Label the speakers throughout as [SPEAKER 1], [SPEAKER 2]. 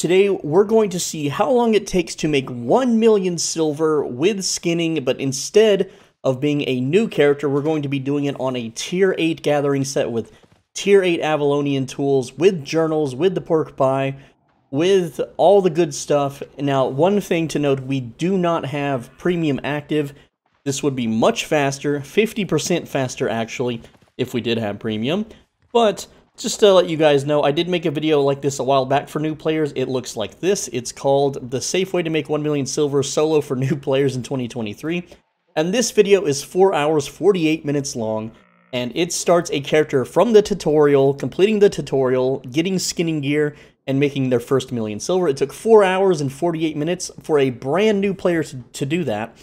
[SPEAKER 1] Today, we're going to see how long it takes to make 1 million silver with skinning, but instead of being a new character, we're going to be doing it on a tier 8 gathering set with tier 8 Avalonian tools, with journals, with the pork pie, with all the good stuff. Now, one thing to note, we do not have premium active. This would be much faster, 50% faster actually, if we did have premium. But just to let you guys know, I did make a video like this a while back for new players. It looks like this. It's called The Safe Way to Make 1 Million Silver Solo for New Players in 2023. And this video is 4 hours 48 minutes long. And it starts a character from the tutorial, completing the tutorial, getting skinning gear, and making their first million silver. It took 4 hours and 48 minutes for a brand new player to, to do that.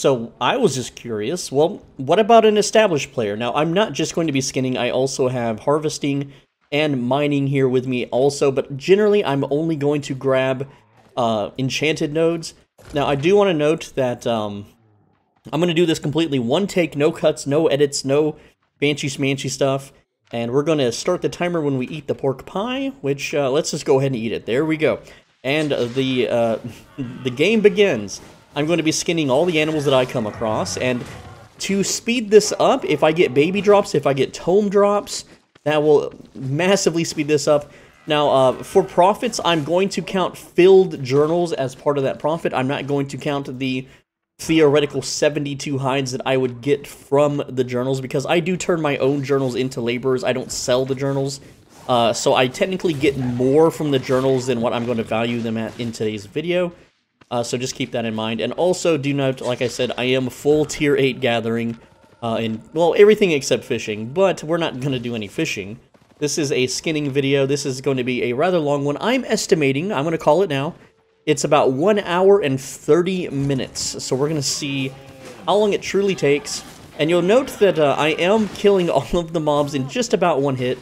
[SPEAKER 1] So I was just curious, well, what about an established player? Now, I'm not just going to be skinning, I also have harvesting and mining here with me also, but generally I'm only going to grab uh, enchanted nodes. Now, I do want to note that um, I'm going to do this completely one take, no cuts, no edits, no fancy smancy stuff. And we're going to start the timer when we eat the pork pie, which, uh, let's just go ahead and eat it. There we go. And uh, the, uh, the game begins. I'm going to be skinning all the animals that I come across, and to speed this up, if I get baby drops, if I get tome drops, that will massively speed this up. Now, uh, for profits, I'm going to count filled journals as part of that profit. I'm not going to count the theoretical 72 hides that I would get from the journals because I do turn my own journals into laborers. I don't sell the journals. Uh, so I technically get more from the journals than what I'm going to value them at in today's video. Uh, so just keep that in mind. And also do note, like I said, I am full tier 8 gathering uh, in, well, everything except fishing, but we're not going to do any fishing. This is a skinning video. This is going to be a rather long one. I'm estimating, I'm going to call it now, it's about 1 hour and 30 minutes. So we're going to see how long it truly takes. And you'll note that uh, I am killing all of the mobs in just about one hit.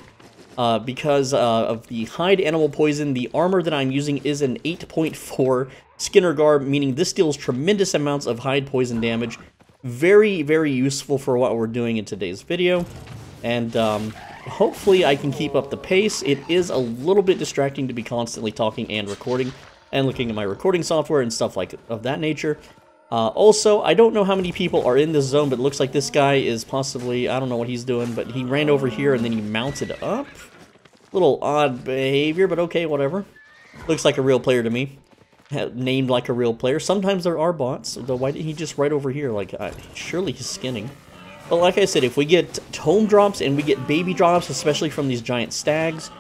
[SPEAKER 1] Uh, because uh, of the hide animal poison, the armor that I'm using is an 8.4 Skinner Garb, meaning this deals tremendous amounts of hide poison damage. Very, very useful for what we're doing in today's video. And um, hopefully I can keep up the pace. It is a little bit distracting to be constantly talking and recording and looking at my recording software and stuff like of that nature. Uh, also, I don't know how many people are in this zone, but looks like this guy is possibly, I don't know what he's doing, but he ran over here and then he mounted up. Little odd behavior, but okay, whatever. Looks like a real player to me named like a real player. Sometimes there are bots, though why didn't he just right over here? Like, uh, surely he's skinning. But like I said, if we get tome drops and we get baby drops, especially from these giant stags,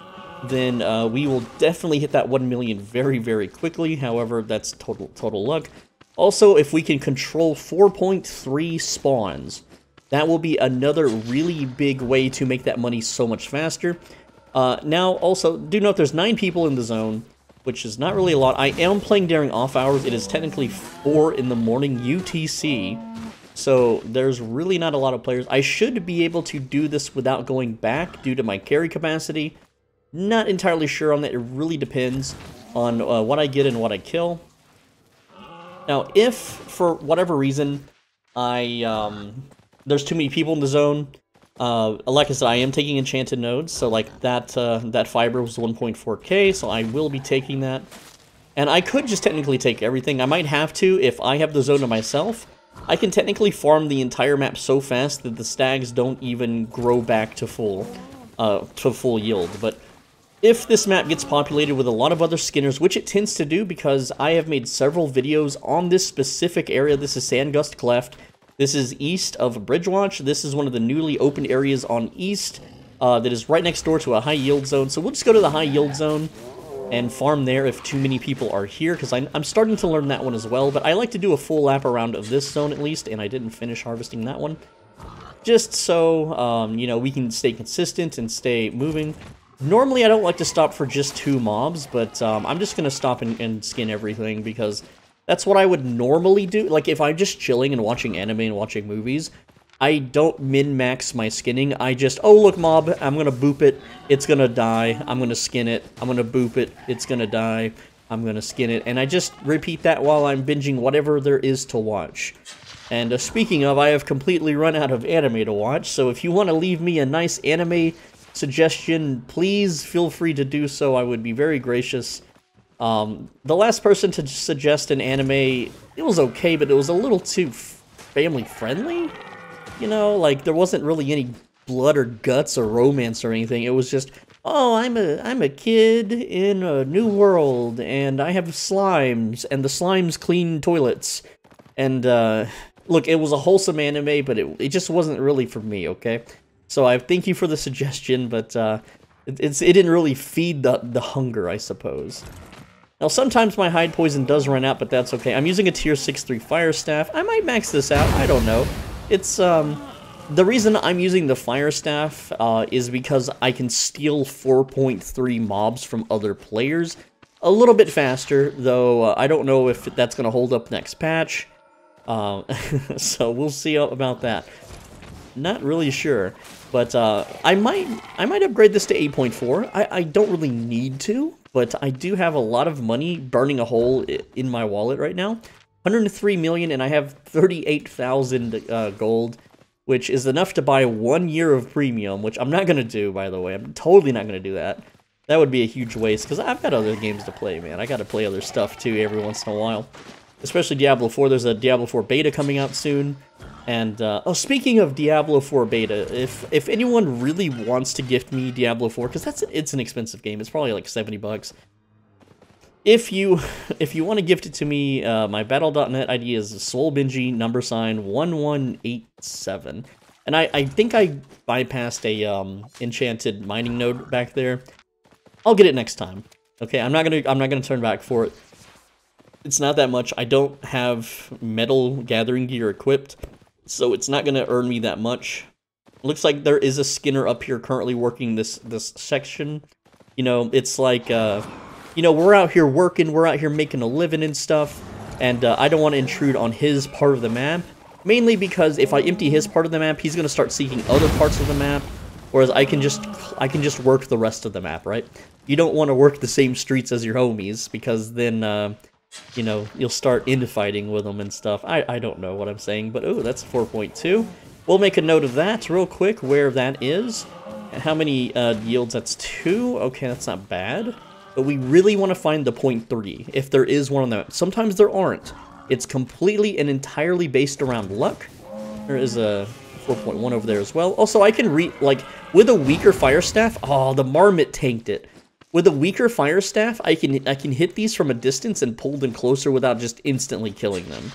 [SPEAKER 1] then uh, we will definitely hit that 1 million very, very quickly. However, that's total, total luck. Also, if we can control 4.3 spawns, that will be another really big way to make that money so much faster. Uh, now, also, do note there's 9 people in the zone which is not really a lot. I am playing during off hours. It is technically 4 in the morning UTC, so there's really not a lot of players. I should be able to do this without going back due to my carry capacity. Not entirely sure on that. It really depends on uh, what I get and what I kill. Now, if, for whatever reason, I um, there's too many people in the zone, uh, like I said, I am taking enchanted nodes, so like that uh, that fiber was 1.4k, so I will be taking that. And I could just technically take everything. I might have to if I have the zone to myself. I can technically farm the entire map so fast that the stags don't even grow back to full, uh, to full yield. But if this map gets populated with a lot of other skinners, which it tends to do because I have made several videos on this specific area, this is Sandgust Cleft, this is east of Bridgewatch. This is one of the newly opened areas on east uh, that is right next door to a high yield zone. So we'll just go to the high yield zone and farm there if too many people are here, because I'm starting to learn that one as well. But I like to do a full lap around of this zone at least, and I didn't finish harvesting that one. Just so, um, you know, we can stay consistent and stay moving. Normally, I don't like to stop for just two mobs, but um, I'm just going to stop and, and skin everything because that's what I would normally do. Like, if I'm just chilling and watching anime and watching movies, I don't min-max my skinning. I just, oh, look, mob, I'm gonna boop it. It's gonna die. I'm gonna skin it. I'm gonna boop it. It's gonna die. I'm gonna skin it. And I just repeat that while I'm binging whatever there is to watch. And uh, speaking of, I have completely run out of anime to watch, so if you want to leave me a nice anime suggestion, please feel free to do so. I would be very gracious. Um, the last person to suggest an anime, it was okay, but it was a little too family friendly. You know, like there wasn't really any blood or guts or romance or anything. It was just, oh, I'm a I'm a kid in a new world, and I have slimes, and the slimes clean toilets, and uh, look, it was a wholesome anime, but it it just wasn't really for me. Okay, so I thank you for the suggestion, but uh, it, it's it didn't really feed the the hunger, I suppose. Now, sometimes my hide poison does run out, but that's okay. I'm using a tier 6-3 fire staff. I might max this out. I don't know. It's, um... The reason I'm using the Fire Staff uh, is because I can steal 4.3 mobs from other players a little bit faster, though uh, I don't know if that's going to hold up next patch. Uh, so we'll see about that. Not really sure, but uh, I might I might upgrade this to 8.4. I, I don't really need to, but I do have a lot of money burning a hole in my wallet right now. 103 million, and I have 38,000 uh, gold which is enough to buy one year of premium, which I'm not going to do, by the way. I'm totally not going to do that. That would be a huge waste, because I've got other games to play, man. I got to play other stuff, too, every once in a while. Especially Diablo 4. There's a Diablo 4 beta coming out soon. And, uh, oh, speaking of Diablo 4 beta, if if anyone really wants to gift me Diablo 4, because that's it's an expensive game. It's probably like 70 bucks if you if you want to gift it to me, uh, my battle.net ID is swolebenji number sign 1187. And I, I think I bypassed a um, enchanted mining node back there. I'll get it next time. Okay, I'm not gonna I'm not gonna turn back for it. It's not that much. I don't have metal gathering gear equipped, so it's not gonna earn me that much. Looks like there is a skinner up here currently working this this section. You know, it's like uh you know, we're out here working, we're out here making a living and stuff, and uh, I don't want to intrude on his part of the map. Mainly because if I empty his part of the map, he's going to start seeking other parts of the map, whereas I can just I can just work the rest of the map, right? You don't want to work the same streets as your homies, because then, uh, you know, you'll start infighting with them and stuff. I, I don't know what I'm saying, but oh, that's 4.2. We'll make a note of that real quick, where that is. And how many uh, yields? That's two? Okay, that's not bad but we really want to find the point 0.3, if there is one on that. Sometimes there aren't. It's completely and entirely based around luck. There is a 4.1 over there as well. Also, I can re- like, with a weaker fire staff, oh, the marmot tanked it. With a weaker fire staff, I can I can hit these from a distance and pull them closer without just instantly killing them.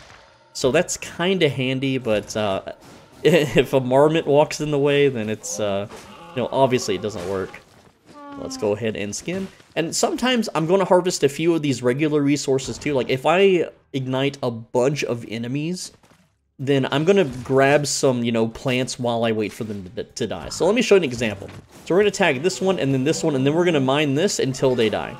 [SPEAKER 1] So that's kind of handy, but uh, if a marmot walks in the way, then it's, uh, you know, obviously it doesn't work. Let's go ahead and skin. And sometimes I'm going to harvest a few of these regular resources too. Like if I ignite a bunch of enemies, then I'm going to grab some, you know, plants while I wait for them to, to die. So let me show you an example. So we're going to tag this one and then this one, and then we're going to mine this until they die.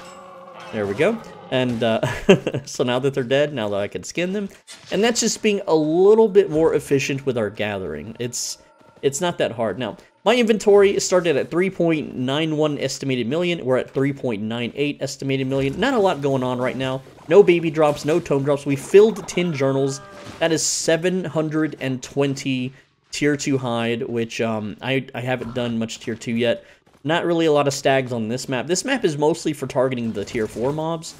[SPEAKER 1] There we go. And uh, so now that they're dead, now that I can skin them. And that's just being a little bit more efficient with our gathering. It's it's not that hard. Now, my inventory started at 3.91 estimated million. We're at 3.98 estimated million. Not a lot going on right now. No baby drops, no tome drops. We filled 10 journals. That is 720 tier 2 hide, which um, I, I haven't done much tier 2 yet. Not really a lot of stags on this map. This map is mostly for targeting the tier 4 mobs.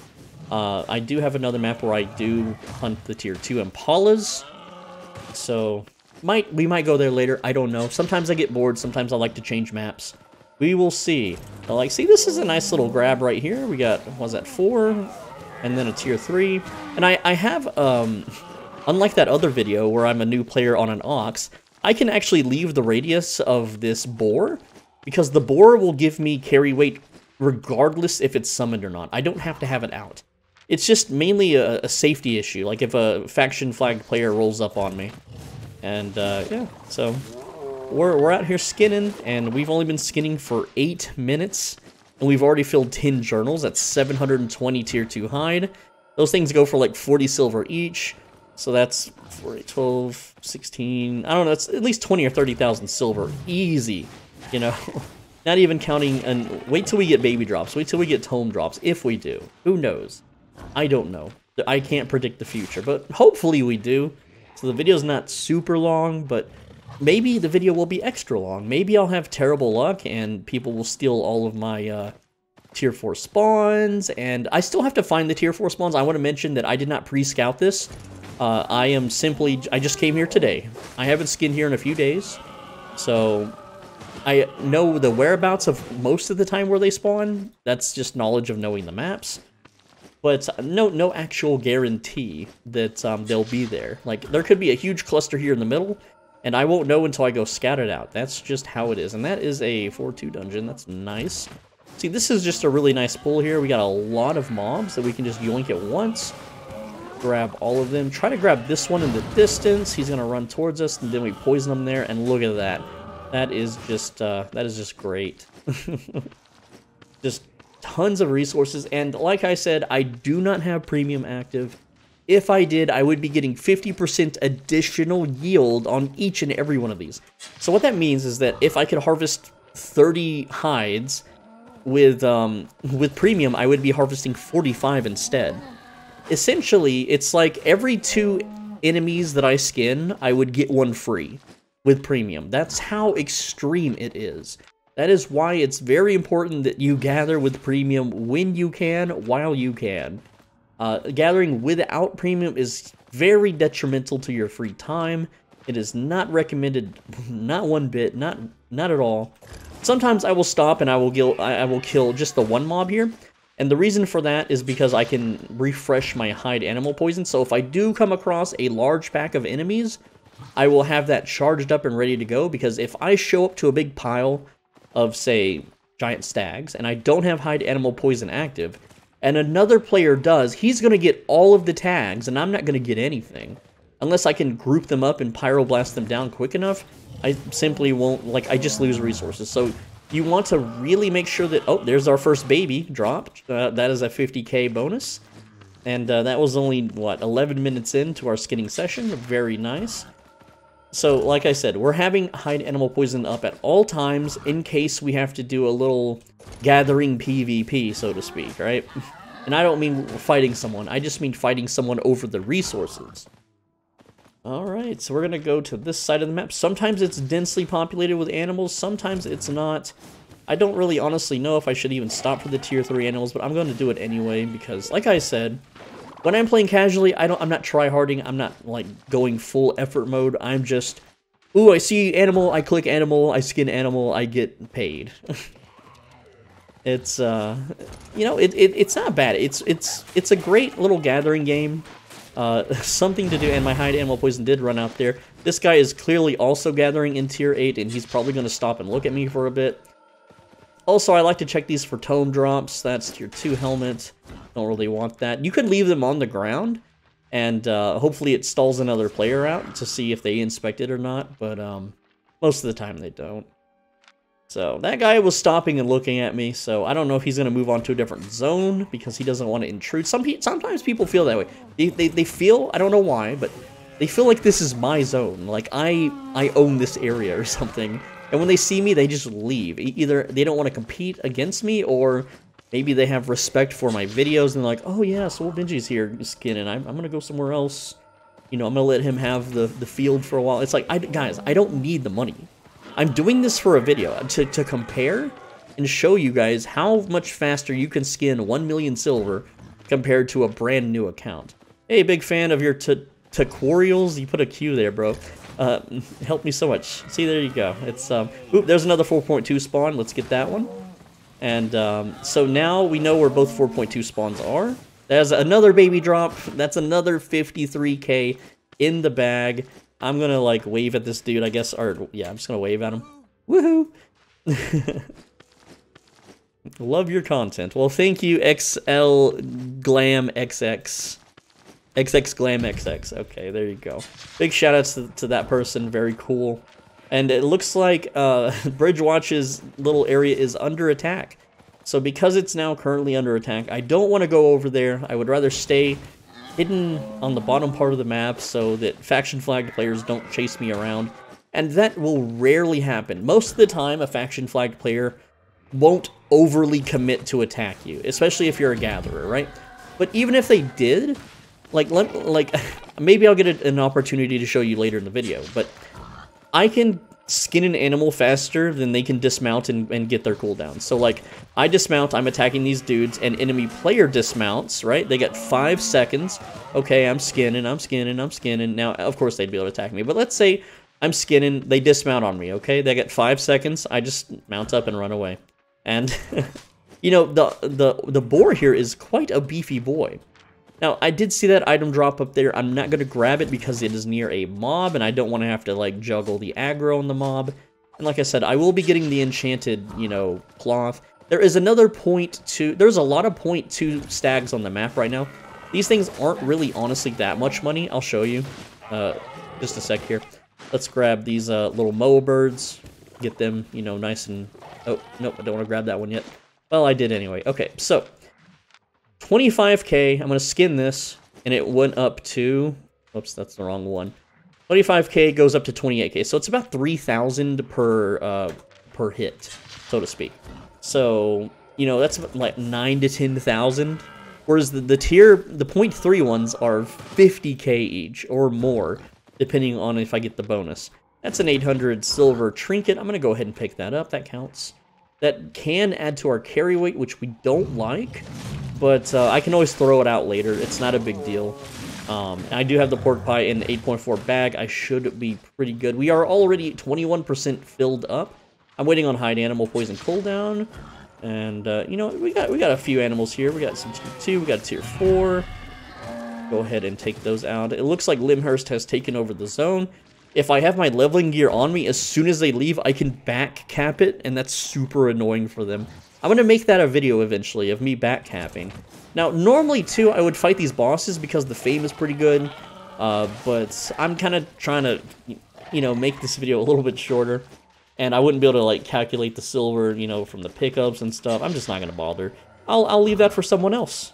[SPEAKER 1] Uh, I do have another map where I do hunt the tier 2 impalas. So might we might go there later. I don't know. Sometimes I get bored. Sometimes I like to change maps. We will see. I like, see, this is a nice little grab right here. We got, was that four? And then a tier three. And I, I have, um, unlike that other video where I'm a new player on an ox, I can actually leave the radius of this boar because the boar will give me carry weight regardless if it's summoned or not. I don't have to have it out. It's just mainly a, a safety issue, like if a faction flag player rolls up on me. And uh, yeah, so we're, we're out here skinning, and we've only been skinning for 8 minutes, and we've already filled 10 journals. That's 720 tier 2 hide. Those things go for like 40 silver each, so that's 4, 12, 16, I don't know, it's at least 20 or 30,000 silver. Easy, you know? Not even counting, and wait till we get baby drops, wait till we get tome drops, if we do. Who knows? I don't know. I can't predict the future, but hopefully we do. So the video's not super long, but maybe the video will be extra long. Maybe I'll have terrible luck and people will steal all of my uh, tier 4 spawns, and I still have to find the tier 4 spawns. I want to mention that I did not pre-scout this. Uh, I am simply, I just came here today. I haven't skinned here in a few days, so I know the whereabouts of most of the time where they spawn. That's just knowledge of knowing the maps. But no, no actual guarantee that um, they'll be there. Like, there could be a huge cluster here in the middle, and I won't know until I go scout it out. That's just how it is. And that is a 4-2 dungeon. That's nice. See, this is just a really nice pull here. We got a lot of mobs that we can just yoink at once. Grab all of them. Try to grab this one in the distance. He's going to run towards us, and then we poison him there. And look at that. That is just, uh, that is just great. just tons of resources. And like I said, I do not have premium active. If I did, I would be getting 50% additional yield on each and every one of these. So what that means is that if I could harvest 30 hides with um, with premium, I would be harvesting 45 instead. Essentially, it's like every two enemies that I skin, I would get one free with premium. That's how extreme it is. That is why it's very important that you gather with premium when you can, while you can. Uh, gathering without premium is very detrimental to your free time. It is not recommended, not one bit, not not at all. Sometimes I will stop and I will kill, I will kill just the one mob here. And the reason for that is because I can refresh my hide animal poison. So if I do come across a large pack of enemies, I will have that charged up and ready to go. Because if I show up to a big pile of, say, giant stags, and I don't have hide animal poison active, and another player does, he's going to get all of the tags, and I'm not going to get anything. Unless I can group them up and pyroblast them down quick enough, I simply won't, like, I just lose resources. So you want to really make sure that, oh, there's our first baby dropped. Uh, that is a 50k bonus. And uh, that was only, what, 11 minutes into our skinning session. Very nice. So, like I said, we're having hide animal poison up at all times in case we have to do a little gathering PvP, so to speak, right? And I don't mean fighting someone, I just mean fighting someone over the resources. Alright, so we're going to go to this side of the map. Sometimes it's densely populated with animals, sometimes it's not. I don't really honestly know if I should even stop for the tier 3 animals, but I'm going to do it anyway because, like I said, when I'm playing casually, I don't, I'm not try-harding, I'm not, like, going full effort mode, I'm just, ooh, I see animal, I click animal, I skin animal, I get paid. it's, uh, you know, it, it, it's not bad. It's, it's, it's a great little gathering game. Uh, something to do, and my hide animal poison did run out there. This guy is clearly also gathering in tier 8, and he's probably going to stop and look at me for a bit. Also, I like to check these for tome drops. That's tier 2 helmet. Don't really want that. You could leave them on the ground, and uh, hopefully it stalls another player out to see if they inspect it or not, but um, most of the time they don't. So that guy was stopping and looking at me, so I don't know if he's going to move on to a different zone because he doesn't want to intrude. Some pe Sometimes people feel that way. They, they, they feel, I don't know why, but they feel like this is my zone. Like I, I own this area or something. And when they see me, they just leave. Either they don't want to compete against me or maybe they have respect for my videos and they're like, oh yeah, Swole Benji's here skinning. I'm, I'm going to go somewhere else. You know, I'm going to let him have the, the field for a while. It's like, I, guys, I don't need the money. I'm doing this for a video to, to compare and show you guys how much faster you can skin 1 million silver compared to a brand new account. Hey, big fan of your tutorials. You put a Q there, bro. Uh, help me so much. See, there you go. It's um. Oop, there's another 4.2 spawn. Let's get that one. And um, so now we know where both 4.2 spawns are. There's another baby drop. That's another 53k in the bag. I'm gonna like wave at this dude, I guess, or yeah, I'm just gonna wave at him. Woohoo! Love your content. Well, thank you, XL Glam XX. XX Glam XX. Okay, there you go. Big shout outs to, to that person. Very cool. And it looks like uh, Bridgewatch's little area is under attack. So because it's now currently under attack, I don't want to go over there. I would rather stay hidden on the bottom part of the map so that faction flagged players don't chase me around. And that will rarely happen. Most of the time, a faction flagged player won't overly commit to attack you, especially if you're a gatherer, right? But even if they did, like, let, like maybe I'll get an opportunity to show you later in the video, but I can skin an animal faster, than they can dismount and, and get their cooldown. So like, I dismount, I'm attacking these dudes, and enemy player dismounts, right? They get five seconds. Okay, I'm skinning, I'm skinning, I'm skinning. Now, of course they'd be able to attack me, but let's say I'm skinning, they dismount on me, okay? They get five seconds, I just mount up and run away. And, you know, the, the, the boar here is quite a beefy boy. Now, I did see that item drop up there. I'm not going to grab it because it is near a mob, and I don't want to have to, like, juggle the aggro on the mob. And like I said, I will be getting the enchanted, you know, cloth. There is another point two... There's a lot of point two stags on the map right now. These things aren't really, honestly, that much money. I'll show you. Uh, just a sec here. Let's grab these uh, little moa birds. Get them, you know, nice and... Oh, nope, I don't want to grab that one yet. Well, I did anyway. Okay, so 25k, I'm going to skin this, and it went up to, oops, that's the wrong one. 25k goes up to 28k, so it's about 3,000 per, uh, per hit, so to speak. So, you know, that's like 9 to 10,000, whereas the, the tier, the point three ones are 50k each, or more, depending on if I get the bonus. That's an 800 silver trinket. I'm going to go ahead and pick that up. That counts. That can add to our carry weight, which we don't like but uh, I can always throw it out later. It's not a big deal. Um, I do have the pork pie in the 8.4 bag. I should be pretty good. We are already 21% filled up. I'm waiting on hide animal poison cooldown. And, uh, you know, we got we got a few animals here. We got some tier 2, we got tier 4. Go ahead and take those out. It looks like Lymhurst has taken over the zone. If I have my leveling gear on me, as soon as they leave, I can back cap it, and that's super annoying for them. I'm going to make that a video eventually of me backcapping. Now, normally, too, I would fight these bosses because the fame is pretty good. Uh, but I'm kind of trying to, you know, make this video a little bit shorter. And I wouldn't be able to, like, calculate the silver, you know, from the pickups and stuff. I'm just not going to bother. I'll, I'll leave that for someone else.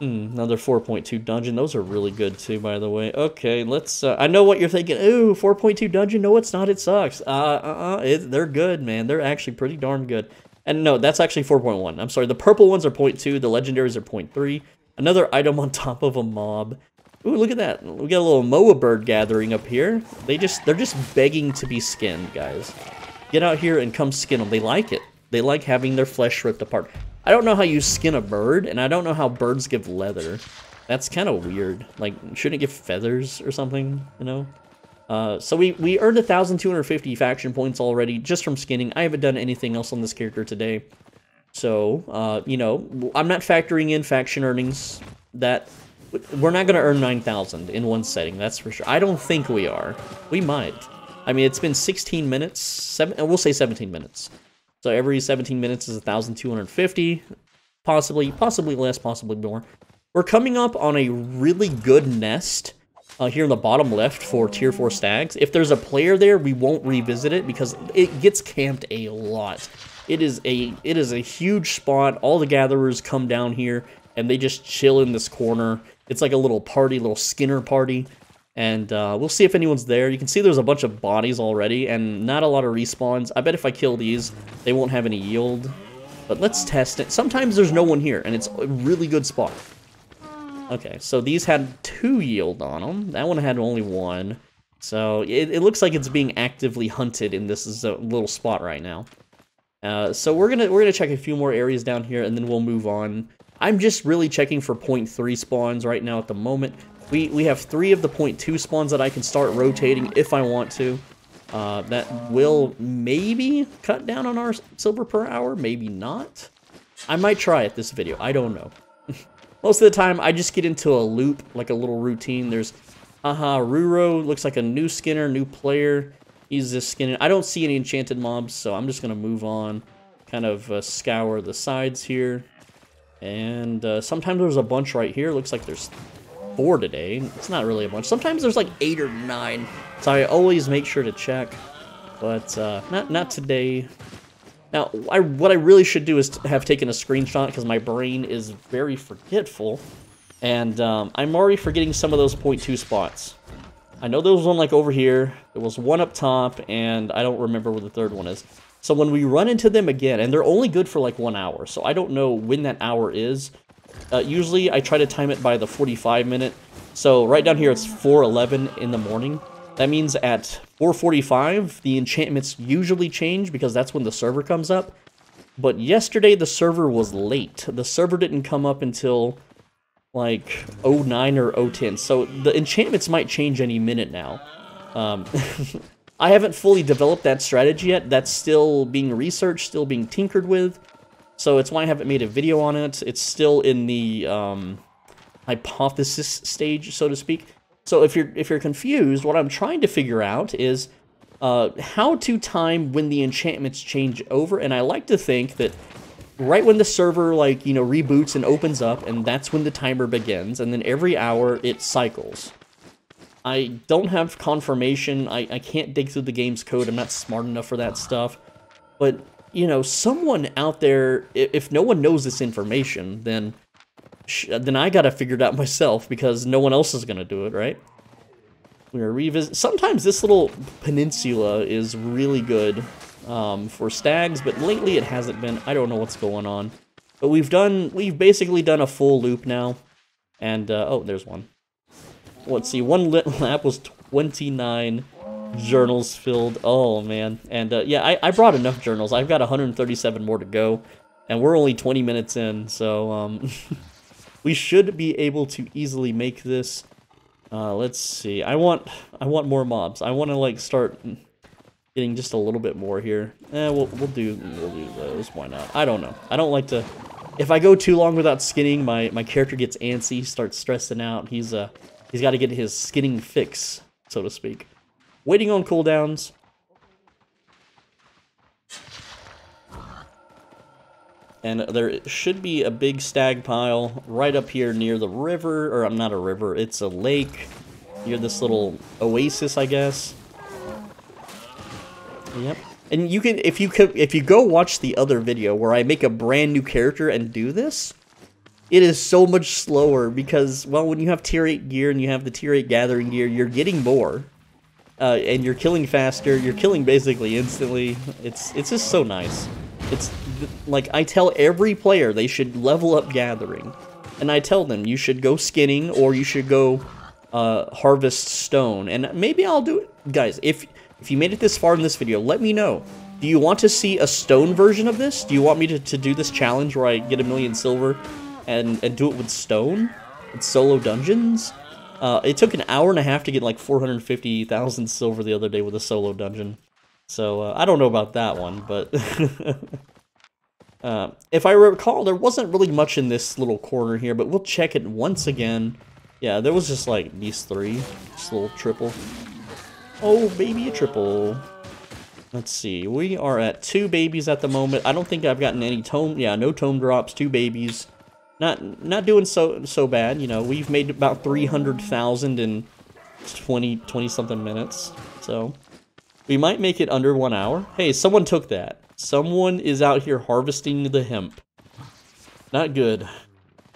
[SPEAKER 1] Hmm, another 4.2 dungeon. Those are really good, too, by the way. Okay, let's... Uh, I know what you're thinking. Ooh, 4.2 dungeon? No, it's not. It sucks. Uh, uh, uh it, they're good, man. They're actually pretty darn good. And no, that's actually 4.1. I'm sorry, the purple ones are 0.2, the legendaries are 0.3. Another item on top of a mob. Ooh, look at that. We got a little Moa bird gathering up here. They just, they're just begging to be skinned, guys. Get out here and come skin them. They like it. They like having their flesh ripped apart. I don't know how you skin a bird, and I don't know how birds give leather. That's kind of weird. Like, shouldn't it give feathers or something, you know? Uh, so we, we earned 1,250 faction points already just from skinning. I haven't done anything else on this character today. So, uh, you know, I'm not factoring in faction earnings. That We're not going to earn 9,000 in one setting, that's for sure. I don't think we are. We might. I mean, it's been 16 minutes. Seven, we'll say 17 minutes. So every 17 minutes is 1,250. Possibly, possibly less, possibly more. We're coming up on a really good nest uh, here in the bottom left for tier 4 stags. If there's a player there, we won't revisit it because it gets camped a lot. It is a it is a huge spot. All the gatherers come down here and they just chill in this corner. It's like a little party, little Skinner party. And uh, we'll see if anyone's there. You can see there's a bunch of bodies already and not a lot of respawns. I bet if I kill these, they won't have any yield. But let's test it. Sometimes there's no one here and it's a really good spot. Okay, so these had two yield on them. That one had only one. So it, it looks like it's being actively hunted in this little spot right now. Uh, so we're gonna we're gonna check a few more areas down here, and then we'll move on. I'm just really checking for point three spawns right now at the moment. We we have three of the point two spawns that I can start rotating if I want to. Uh, that will maybe cut down on our silver per hour, maybe not. I might try it this video. I don't know. Most of the time, I just get into a loop, like a little routine. There's, aha, Ruro looks like a new skinner, new player. He's just skinning. I don't see any enchanted mobs, so I'm just going to move on. Kind of uh, scour the sides here. And uh, sometimes there's a bunch right here. Looks like there's four today. It's not really a bunch. Sometimes there's like eight or nine. So I always make sure to check. But uh, not, not today. Now, I, what I really should do is have taken a screenshot because my brain is very forgetful. And um, I'm already forgetting some of those point two spots. I know there was one like over here, there was one up top, and I don't remember where the third one is. So when we run into them again, and they're only good for like one hour, so I don't know when that hour is. Uh, usually I try to time it by the 45 minute. So right down here it's 4.11 in the morning. That means at 4.45, the enchantments usually change because that's when the server comes up. But yesterday, the server was late. The server didn't come up until like 09 or 010. So the enchantments might change any minute now. Um, I haven't fully developed that strategy yet. That's still being researched, still being tinkered with. So it's why I haven't made a video on it. It's still in the um, hypothesis stage, so to speak. So if you're if you're confused, what I'm trying to figure out is uh, how to time when the enchantments change over. And I like to think that right when the server like you know reboots and opens up, and that's when the timer begins, and then every hour it cycles. I don't have confirmation. I, I can't dig through the game's code. I'm not smart enough for that stuff. But, you know, someone out there, if no one knows this information, then then I gotta figure it out myself because no one else is gonna do it, right? We're gonna revisit. Sometimes this little peninsula is really good um, for stags, but lately it hasn't been. I don't know what's going on. But we've done, we've basically done a full loop now. And, uh, oh, there's one let's see, one lap was 29 journals filled. Oh, man. And, uh, yeah, I, I brought enough journals. I've got 137 more to go, and we're only 20 minutes in, so, um, we should be able to easily make this. Uh, let's see. I want, I want more mobs. I want to, like, start getting just a little bit more here. Eh, we'll, we'll do, we'll do those. Why not? I don't know. I don't like to... If I go too long without skinning, my, my character gets antsy, starts stressing out. He's, uh, He's got to get his skinning fix, so to speak. Waiting on cooldowns. And there should be a big stag pile right up here near the river, or I'm not a river, it's a lake. Near this little oasis, I guess. Yep. And you can, if you could, if you go watch the other video where I make a brand new character and do this, it is so much slower because, well, when you have tier 8 gear and you have the tier 8 gathering gear, you're getting more. Uh, and you're killing faster, you're killing basically instantly. It's it's just so nice. It's like I tell every player they should level up gathering. And I tell them you should go skinning or you should go uh, harvest stone. And maybe I'll do it. Guys, if, if you made it this far in this video, let me know. Do you want to see a stone version of this? Do you want me to, to do this challenge where I get a million silver and, and do it with stone, with solo dungeons. Uh, it took an hour and a half to get like 450,000 silver the other day with a solo dungeon. So uh, I don't know about that one, but uh, if I recall, there wasn't really much in this little corner here, but we'll check it once again. Yeah, there was just like these three, just little triple. Oh, baby, a triple. Let's see, we are at two babies at the moment. I don't think I've gotten any tome, yeah, no tome drops, two babies. Not not doing so so bad, you know. We've made about 300,000 in 20 20 something minutes. So we might make it under 1 hour. Hey, someone took that. Someone is out here harvesting the hemp. Not good.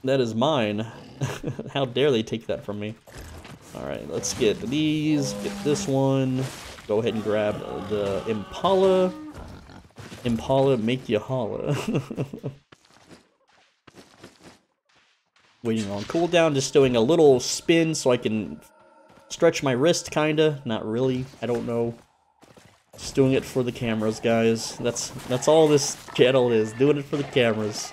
[SPEAKER 1] That is mine. How dare they take that from me? Alright, let's get these, get this one. Go ahead and grab the Impala. Impala, make you holla. waiting on cooldown, just doing a little spin so I can stretch my wrist, kinda. Not really, I don't know. Just doing it for the cameras, guys. That's that's all this channel is, doing it for the cameras.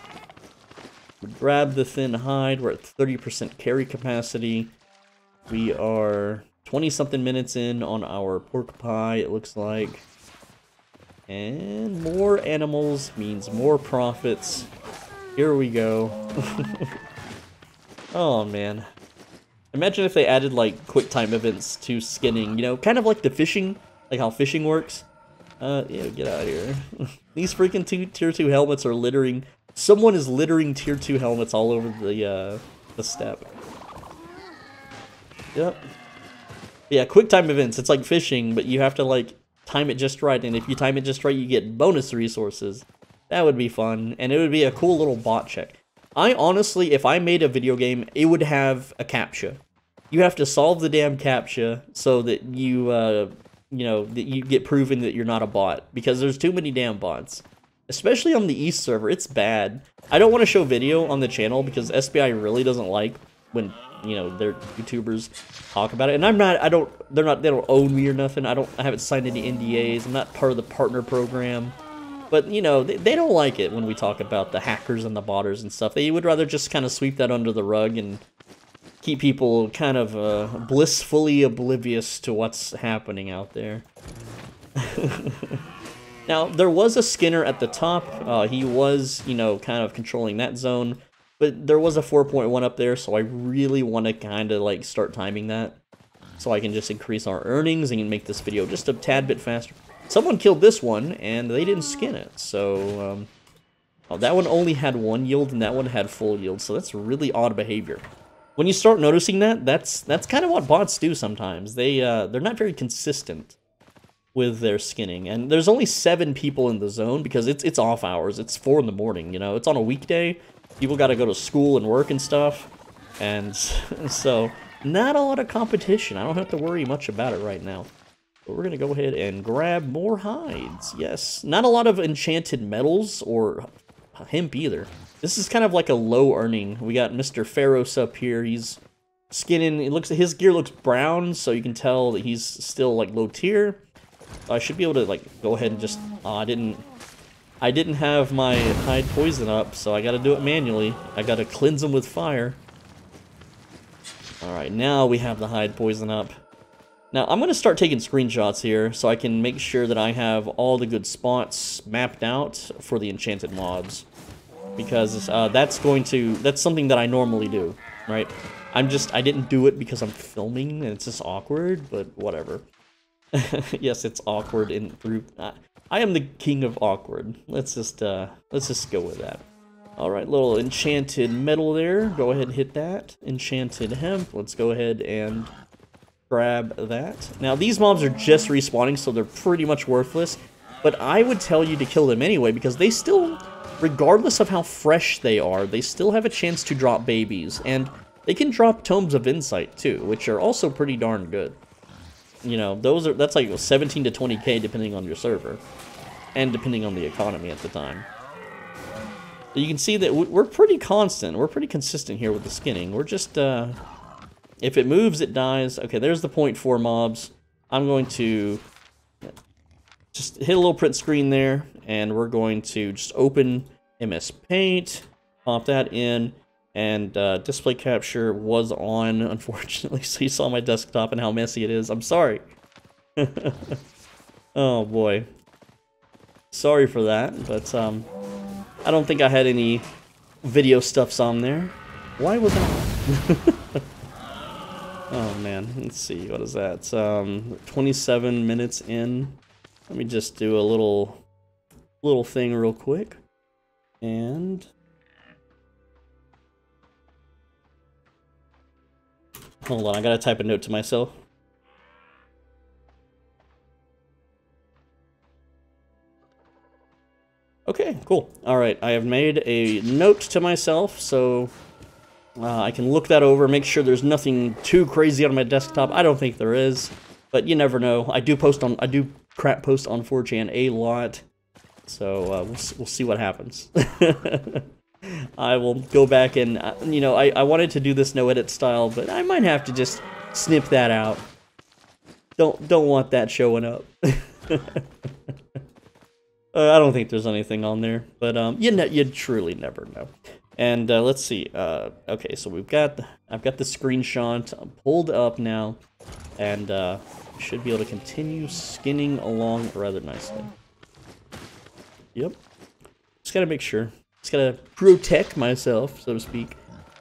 [SPEAKER 1] Grab the thin hide, we're at 30% carry capacity. We are 20-something minutes in on our pork pie, it looks like. And more animals means more profits. Here we go. Oh, man. Imagine if they added, like, quick time events to skinning, you know, kind of like the fishing, like how fishing works. Uh, yeah, get out of here. These freaking two, tier 2 helmets are littering. Someone is littering tier 2 helmets all over the, uh, the steppe. Yep. Yeah, quick time events. It's like fishing, but you have to, like, time it just right. And if you time it just right, you get bonus resources. That would be fun. And it would be a cool little bot check. I honestly, if I made a video game, it would have a CAPTCHA. You have to solve the damn CAPTCHA so that you, uh, you know, that you get proven that you're not a bot. Because there's too many damn bots. Especially on the East server, it's bad. I don't want to show video on the channel because SBI really doesn't like when you know their YouTubers talk about it. And I'm not. I don't. They're not. They don't own me or nothing. I don't. I haven't signed any NDAs. I'm not part of the partner program. But you know they, they don't like it when we talk about the hackers and the botters and stuff. They would rather just kind of sweep that under the rug and keep people kind of uh, blissfully oblivious to what's happening out there. now, there was a Skinner at the top. Uh, he was, you know, kind of controlling that zone. But there was a 4.1 up there, so I really want to kind of, like, start timing that. So I can just increase our earnings and make this video just a tad bit faster. Someone killed this one, and they didn't skin it, so... Um, oh, that one only had one yield, and that one had full yield, so that's really odd behavior. When you start noticing that, that's that's kind of what bots do sometimes. They, uh, they're not very consistent with their skinning. And there's only seven people in the zone because it's it's off hours. It's four in the morning, you know. It's on a weekday. People got to go to school and work and stuff. And so, not a lot of competition. I don't have to worry much about it right now. But we're going to go ahead and grab more hides. Yes. Not a lot of enchanted metals or hemp either. This is kind of like a low earning. We got Mr. Pharaohs up here. He's skinning. It looks his gear looks brown, so you can tell that he's still like low tier. I should be able to like go ahead and just. Uh, I didn't. I didn't have my hide poison up, so I got to do it manually. I got to cleanse them with fire. All right, now we have the hide poison up. Now, I'm going to start taking screenshots here so I can make sure that I have all the good spots mapped out for the enchanted mobs because uh, that's going to that's something that I normally do, right? I'm just I didn't do it because I'm filming and it's just awkward, but whatever. yes, it's awkward in through. I am the king of awkward. Let's just uh, let's just go with that. All right, little enchanted metal there. Go ahead and hit that. Enchanted hemp. Let's go ahead and grab that. Now, these mobs are just respawning, so they're pretty much worthless. But I would tell you to kill them anyway, because they still regardless of how fresh they are, they still have a chance to drop babies, and they can drop Tomes of Insight too, which are also pretty darn good. You know, those are that's like 17 to 20k depending on your server, and depending on the economy at the time. So you can see that we're pretty constant, we're pretty consistent here with the skinning. We're just, uh, if it moves, it dies. Okay, there's the point four mobs. I'm going to just hit a little print screen there, and we're going to just open MS Paint, pop that in, and uh, display capture was on, unfortunately, so you saw my desktop and how messy it is. I'm sorry. oh boy. Sorry for that, but um, I don't think I had any video stuffs on there. Why was that? oh man, let's see, what is that? Um, 27 minutes in. Let me just do a little little thing real quick. And hold on, I gotta type a note to myself. Okay, cool. All right, I have made a note to myself, so uh, I can look that over, make sure there's nothing too crazy on my desktop. I don't think there is, but you never know. I do post on, I do crap post on 4chan a lot. So uh, we'll, we'll see what happens. I will go back and, uh, you know, I, I wanted to do this no edit style, but I might have to just snip that out. Don't don't want that showing up. uh, I don't think there's anything on there, but um, you you truly never know. And uh, let's see. Uh, okay, so we've got I've got the screenshot pulled up now, and uh, should be able to continue skinning along rather nicely. Yep. Just gotta make sure. Just gotta protect myself, so to speak.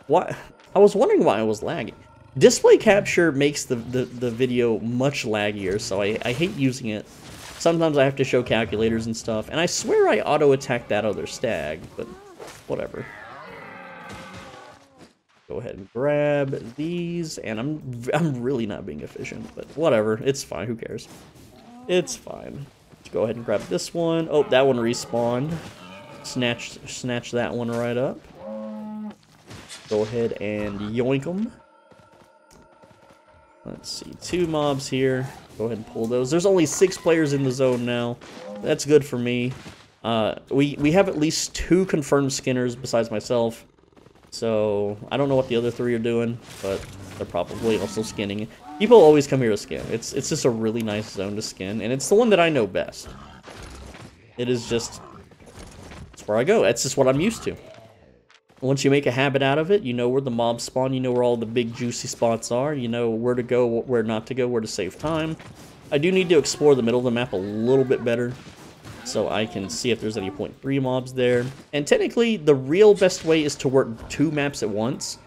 [SPEAKER 1] Why? I was wondering why I was lagging. Display capture makes the, the, the video much laggier, so I, I hate using it. Sometimes I have to show calculators and stuff, and I swear I auto-attack that other stag, but whatever. Go ahead and grab these, and I'm I'm really not being efficient, but whatever, it's fine, who cares? It's fine. Go ahead and grab this one. Oh, that one respawned. Snatch, snatch that one right up. Go ahead and yoink them. Let's see, two mobs here. Go ahead and pull those. There's only six players in the zone now. That's good for me. Uh, we, we have at least two confirmed skinners besides myself. So, I don't know what the other three are doing, but they're probably also skinning. People always come here to skin. It's, it's just a really nice zone to skin, and it's the one that I know best. It is just... It's where I go. It's just what I'm used to. Once you make a habit out of it, you know where the mobs spawn, you know where all the big juicy spots are, you know where to go, where not to go, where to save time. I do need to explore the middle of the map a little bit better, so I can see if there's any point three mobs there. And technically, the real best way is to work two maps at once,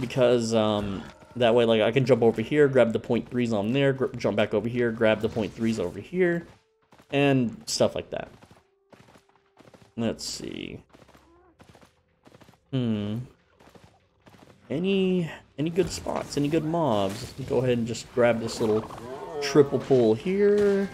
[SPEAKER 1] because um, that way, like, I can jump over here, grab the point threes on there, jump back over here, grab the point threes over here, and stuff like that. Let's see. Hmm. Any any good spots? Any good mobs? Go ahead and just grab this little triple pull here.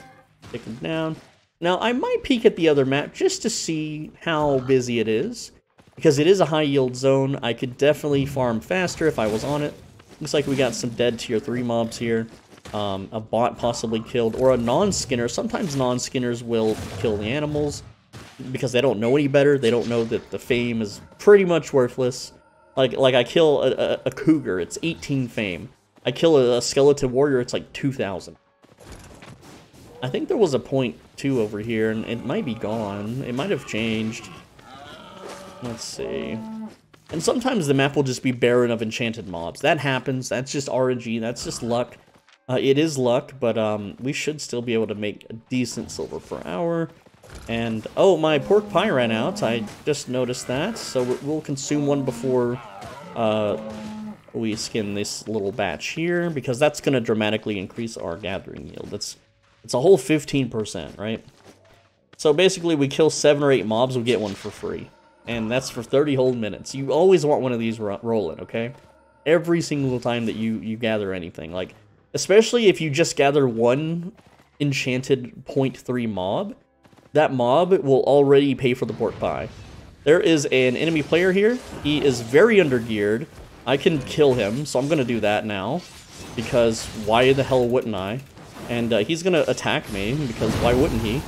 [SPEAKER 1] Take them down. Now, I might peek at the other map just to see how busy it is. Because it is a high yield zone, I could definitely farm faster if I was on it. Looks like we got some dead tier 3 mobs here. Um, a bot possibly killed, or a non-skinner. Sometimes non-skinners will kill the animals because they don't know any better. They don't know that the fame is pretty much worthless. Like, like I kill a, a, a cougar, it's 18 fame. I kill a, a skeleton warrior, it's like 2,000. I think there was a point two over here, and it might be gone. It might have changed. Let's see. And sometimes the map will just be barren of enchanted mobs. That happens. That's just RNG. That's just luck. Uh, it is luck, but um, we should still be able to make a decent silver per hour. And, oh, my pork pie ran out. I just noticed that. So we'll consume one before uh, we skin this little batch here, because that's going to dramatically increase our gathering yield. That's it's a whole 15%, right? So basically, we kill 7 or 8 mobs, we get one for free. And that's for 30 whole minutes. You always want one of these ro rolling, okay? Every single time that you, you gather anything. Like, especially if you just gather one enchanted 0.3 mob, that mob will already pay for the pork pie. There is an enemy player here. He is very undergeared. I can kill him, so I'm going to do that now. Because why the hell wouldn't I? and uh, he's gonna attack me because why wouldn't he?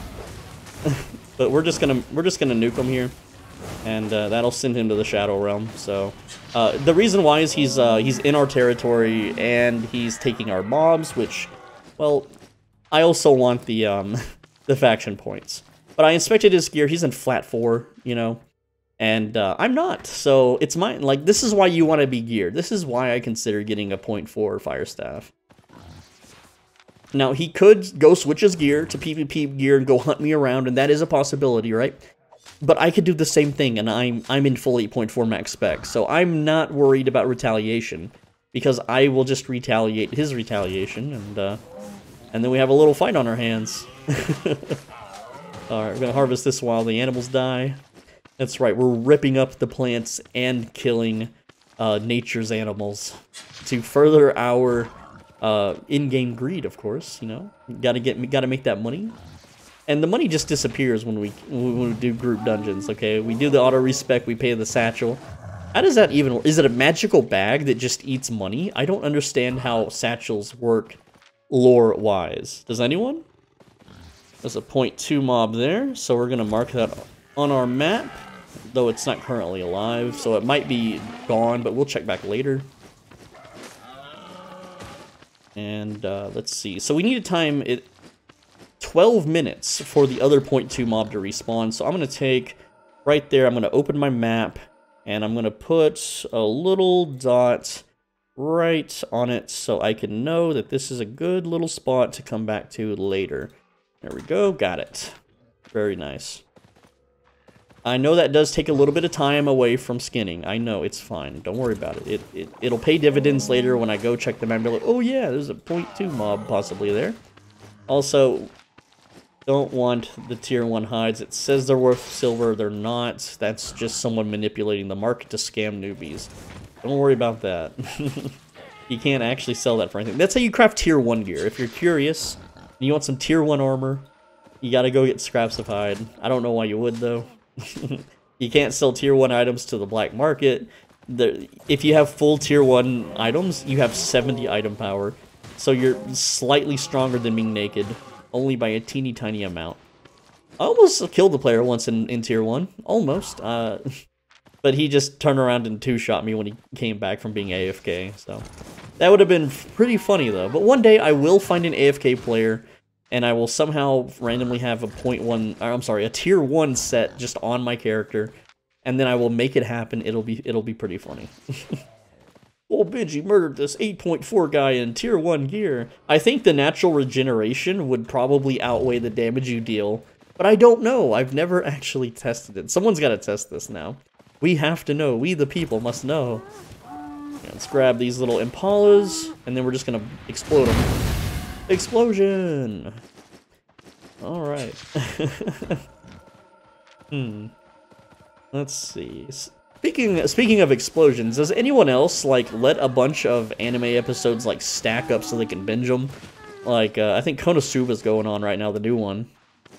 [SPEAKER 1] but we're just gonna we're just gonna nuke him here, and uh, that'll send him to the Shadow Realm. So uh, the reason why is he's uh, he's in our territory and he's taking our mobs, which, well, I also want the um, the faction points. But I inspected his gear. He's in flat four, you know, and uh, I'm not. So it's mine. Like this is why you want to be geared. This is why I consider getting a point four fire staff. Now, he could go switch his gear to PvP gear and go hunt me around, and that is a possibility, right? But I could do the same thing, and I'm I'm in full 8.4 max spec, so I'm not worried about retaliation, because I will just retaliate his retaliation, and uh, and then we have a little fight on our hands. Alright, we're gonna harvest this while the animals die. That's right, we're ripping up the plants and killing uh, nature's animals to further our uh, in-game greed, of course. You know, gotta get, gotta make that money, and the money just disappears when we when we do group dungeons. Okay, we do the auto respec, we pay the satchel. How does that even? Is it a magical bag that just eats money? I don't understand how satchels work lore-wise. Does anyone? There's a point two mob there, so we're gonna mark that on our map, though it's not currently alive, so it might be gone, but we'll check back later. And uh, let's see. So we need to time it 12 minutes for the other point two mob to respawn. So I'm going to take right there, I'm going to open my map, and I'm going to put a little dot right on it so I can know that this is a good little spot to come back to later. There we go, got it. Very nice. I know that does take a little bit of time away from skinning. I know, it's fine. Don't worry about it. It, it It'll pay dividends later when I go check the map. Like, oh yeah, there's a point two mob possibly there. Also, don't want the tier 1 hides. It says they're worth silver. They're not. That's just someone manipulating the market to scam newbies. Don't worry about that. you can't actually sell that for anything. That's how you craft tier 1 gear. If you're curious and you want some tier 1 armor, you gotta go get scraps of hide. I don't know why you would, though. you can't sell tier 1 items to the black market. If you have full tier 1 items, you have 70 item power. So you're slightly stronger than being naked, only by a teeny tiny amount. I almost killed the player once in, in tier 1. Almost. Uh, but he just turned around and two-shot me when he came back from being AFK, so... That would have been pretty funny, though. But one day, I will find an AFK player, and I will somehow randomly have a point one... I'm sorry, a tier 1 set just on my character, and then I will make it happen. It'll be it'll be pretty funny. Benji murdered this 8.4 guy in tier 1 gear. I think the natural regeneration would probably outweigh the damage you deal, but I don't know. I've never actually tested it. Someone's got to test this now. We have to know. We, the people, must know. Let's grab these little Impalas, and then we're just gonna explode them. Explosion! Alright. hmm. Let's see. Speaking speaking of explosions, does anyone else like let a bunch of anime episodes like stack up so they can binge them? Like uh, I think Konosuba's going on right now, the new one.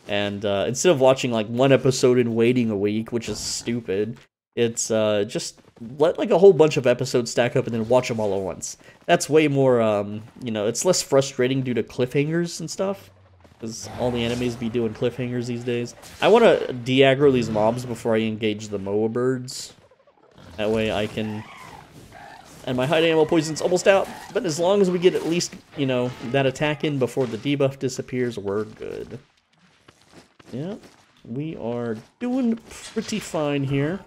[SPEAKER 1] And uh, instead of watching like one episode and waiting a week, which is stupid, it's uh, just let like a whole bunch of episodes stack up and then watch them all at once. That's way more, um, you know, it's less frustrating due to cliffhangers and stuff. Because all the enemies be doing cliffhangers these days. I want to de-aggro these mobs before I engage the Moa birds. That way I can... And my hide animal poison's almost out, but as long as we get at least, you know, that attack in before the debuff disappears, we're good. Yeah, we are doing pretty fine here.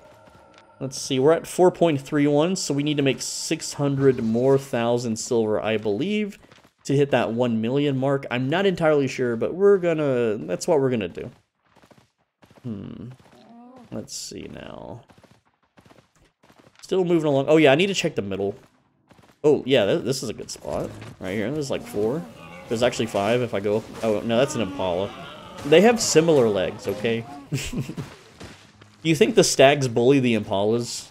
[SPEAKER 1] Let's see, we're at 4.31, so we need to make 600 more thousand silver, I believe, to hit that 1 million mark. I'm not entirely sure, but we're gonna, that's what we're gonna do. Hmm. Let's see now. Still moving along. Oh yeah, I need to check the middle. Oh yeah, this is a good spot. Right here, there's like four. There's actually five if I go. Oh, no, that's an Impala. They have similar legs, okay? Do you think the stags bully the impalas?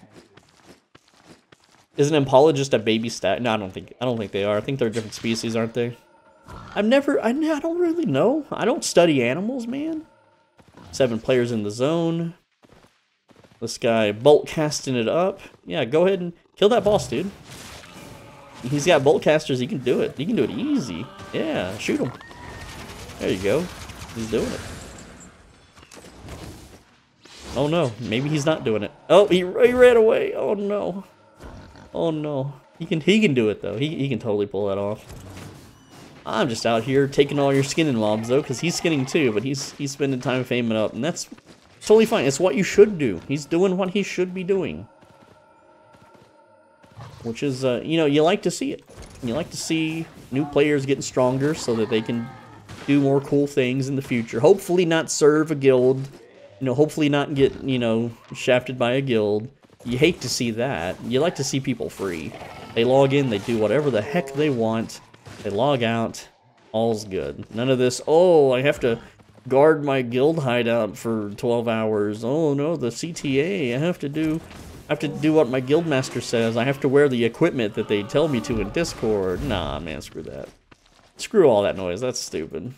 [SPEAKER 1] Is an impala just a baby stag? No, I don't think. I don't think they are. I think they're different species, aren't they? I've never. I, I don't really know. I don't study animals, man. Seven players in the zone. This guy bolt casting it up. Yeah, go ahead and kill that boss, dude. He's got bolt casters. He can do it. He can do it easy. Yeah, shoot him. There you go. He's doing it. Oh no, maybe he's not doing it. Oh, he, he ran away. Oh no. Oh no. He can he can do it though. He, he can totally pull that off. I'm just out here taking all your skinning mobs though, because he's skinning too, but he's he's spending time faming up, and that's totally fine. It's what you should do. He's doing what he should be doing. Which is, uh, you know, you like to see it. You like to see new players getting stronger so that they can do more cool things in the future. Hopefully not serve a guild you know, hopefully not get, you know, shafted by a guild. You hate to see that. You like to see people free. They log in, they do whatever the heck they want. They log out, all's good. None of this, oh, I have to guard my guild hideout for 12 hours. Oh no, the CTA, I have to do I have to do what my guildmaster says. I have to wear the equipment that they tell me to in Discord. Nah, man, screw that. Screw all that noise. That's stupid.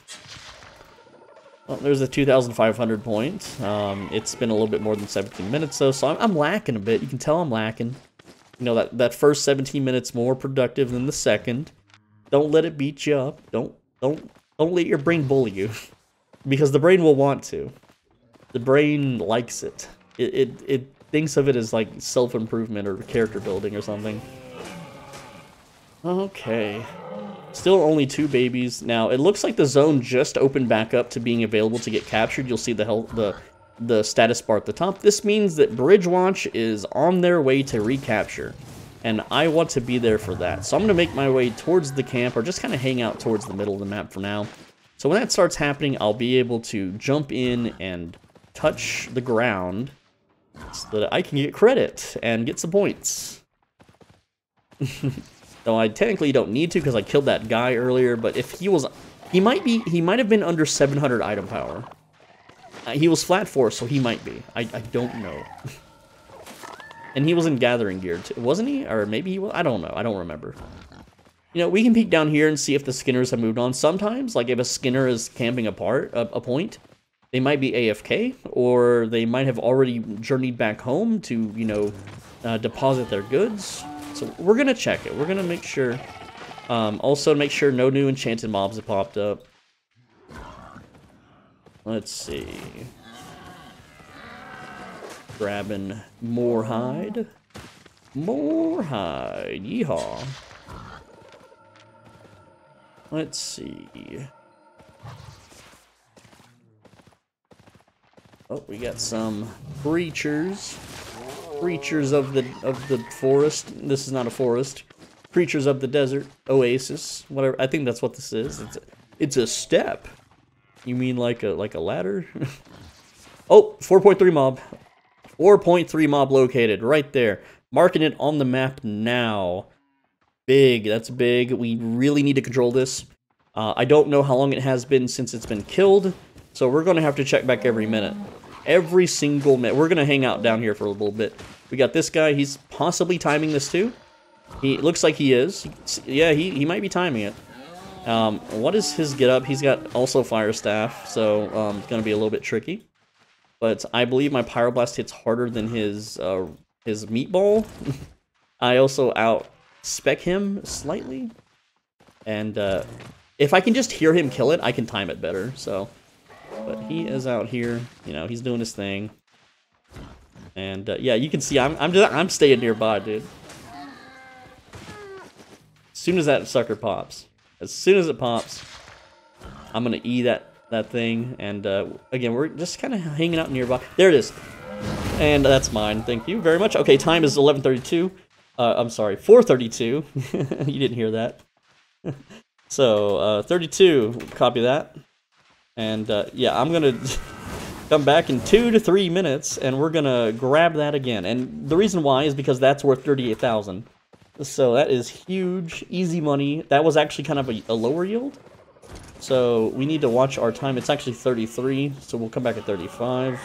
[SPEAKER 1] Well, there's a 2,500 point. Um, it's been a little bit more than 17 minutes though, so I'm, I'm, lacking a bit. You can tell I'm lacking. You know, that, that first 17 minutes more productive than the second. Don't let it beat you up. Don't, don't, don't let your brain bully you. because the brain will want to. The brain likes it. It, it, it thinks of it as like self-improvement or character building or something. Okay. Still only two babies. Now, it looks like the zone just opened back up to being available to get captured. You'll see the health, the the status bar at the top. This means that Bridgewatch is on their way to recapture. And I want to be there for that. So I'm going to make my way towards the camp or just kind of hang out towards the middle of the map for now. So when that starts happening, I'll be able to jump in and touch the ground so that I can get credit and get some points. Though I technically don't need to because I killed that guy earlier, but if he was... He might be... He might have been under 700 item power. Uh, he was flat 4, so he might be. I, I don't know. and he was in gathering gear, too. Wasn't he? Or maybe he was... I don't know. I don't remember. You know, we can peek down here and see if the skinners have moved on. Sometimes, like if a skinner is camping apart, a, a point, they might be AFK, or they might have already journeyed back home to, you know, uh, deposit their goods. So we're to check it. We're to make sure. Um, also, make sure no new enchanted mobs have popped up. Let's see. Grabbing more hide. More hide. Yeehaw. Let's see. Oh, we got some creatures. Creatures of the of the forest. This is not a forest. Creatures of the desert. Oasis. Whatever. I think that's what this is. It's a, it's a steppe. You mean like a like a ladder? oh, 4.3 mob. 4.3 mob located right there. Marking it on the map now. Big. That's big. We really need to control this. Uh, I don't know how long it has been since it's been killed. So we're going to have to check back every minute. Every single minute. We're going to hang out down here for a little bit. We got this guy. He's possibly timing this too. He looks like he is. Yeah, he, he might be timing it. Um, what is his get up? He's got also fire staff, so um, it's going to be a little bit tricky. But I believe my pyroblast hits harder than his uh, his meatball. I also out spec him slightly, and uh, if I can just hear him kill it, I can time it better. So but he is out here, you know, he's doing his thing. And uh, yeah, you can see I'm I'm just I'm staying nearby, dude. As soon as that sucker pops, as soon as it pops, I'm gonna e that that thing. And uh, again, we're just kind of hanging out nearby. There it is, and that's mine. Thank you very much. Okay, time is 11:32. Uh, I'm sorry, 4:32. you didn't hear that. so uh, 32. Copy that. And uh, yeah, I'm gonna come back in two to three minutes, and we're gonna grab that again. And the reason why is because that's worth 38,000. So that is huge, easy money. That was actually kind of a, a, lower yield. So we need to watch our time. It's actually 33, so we'll come back at 35.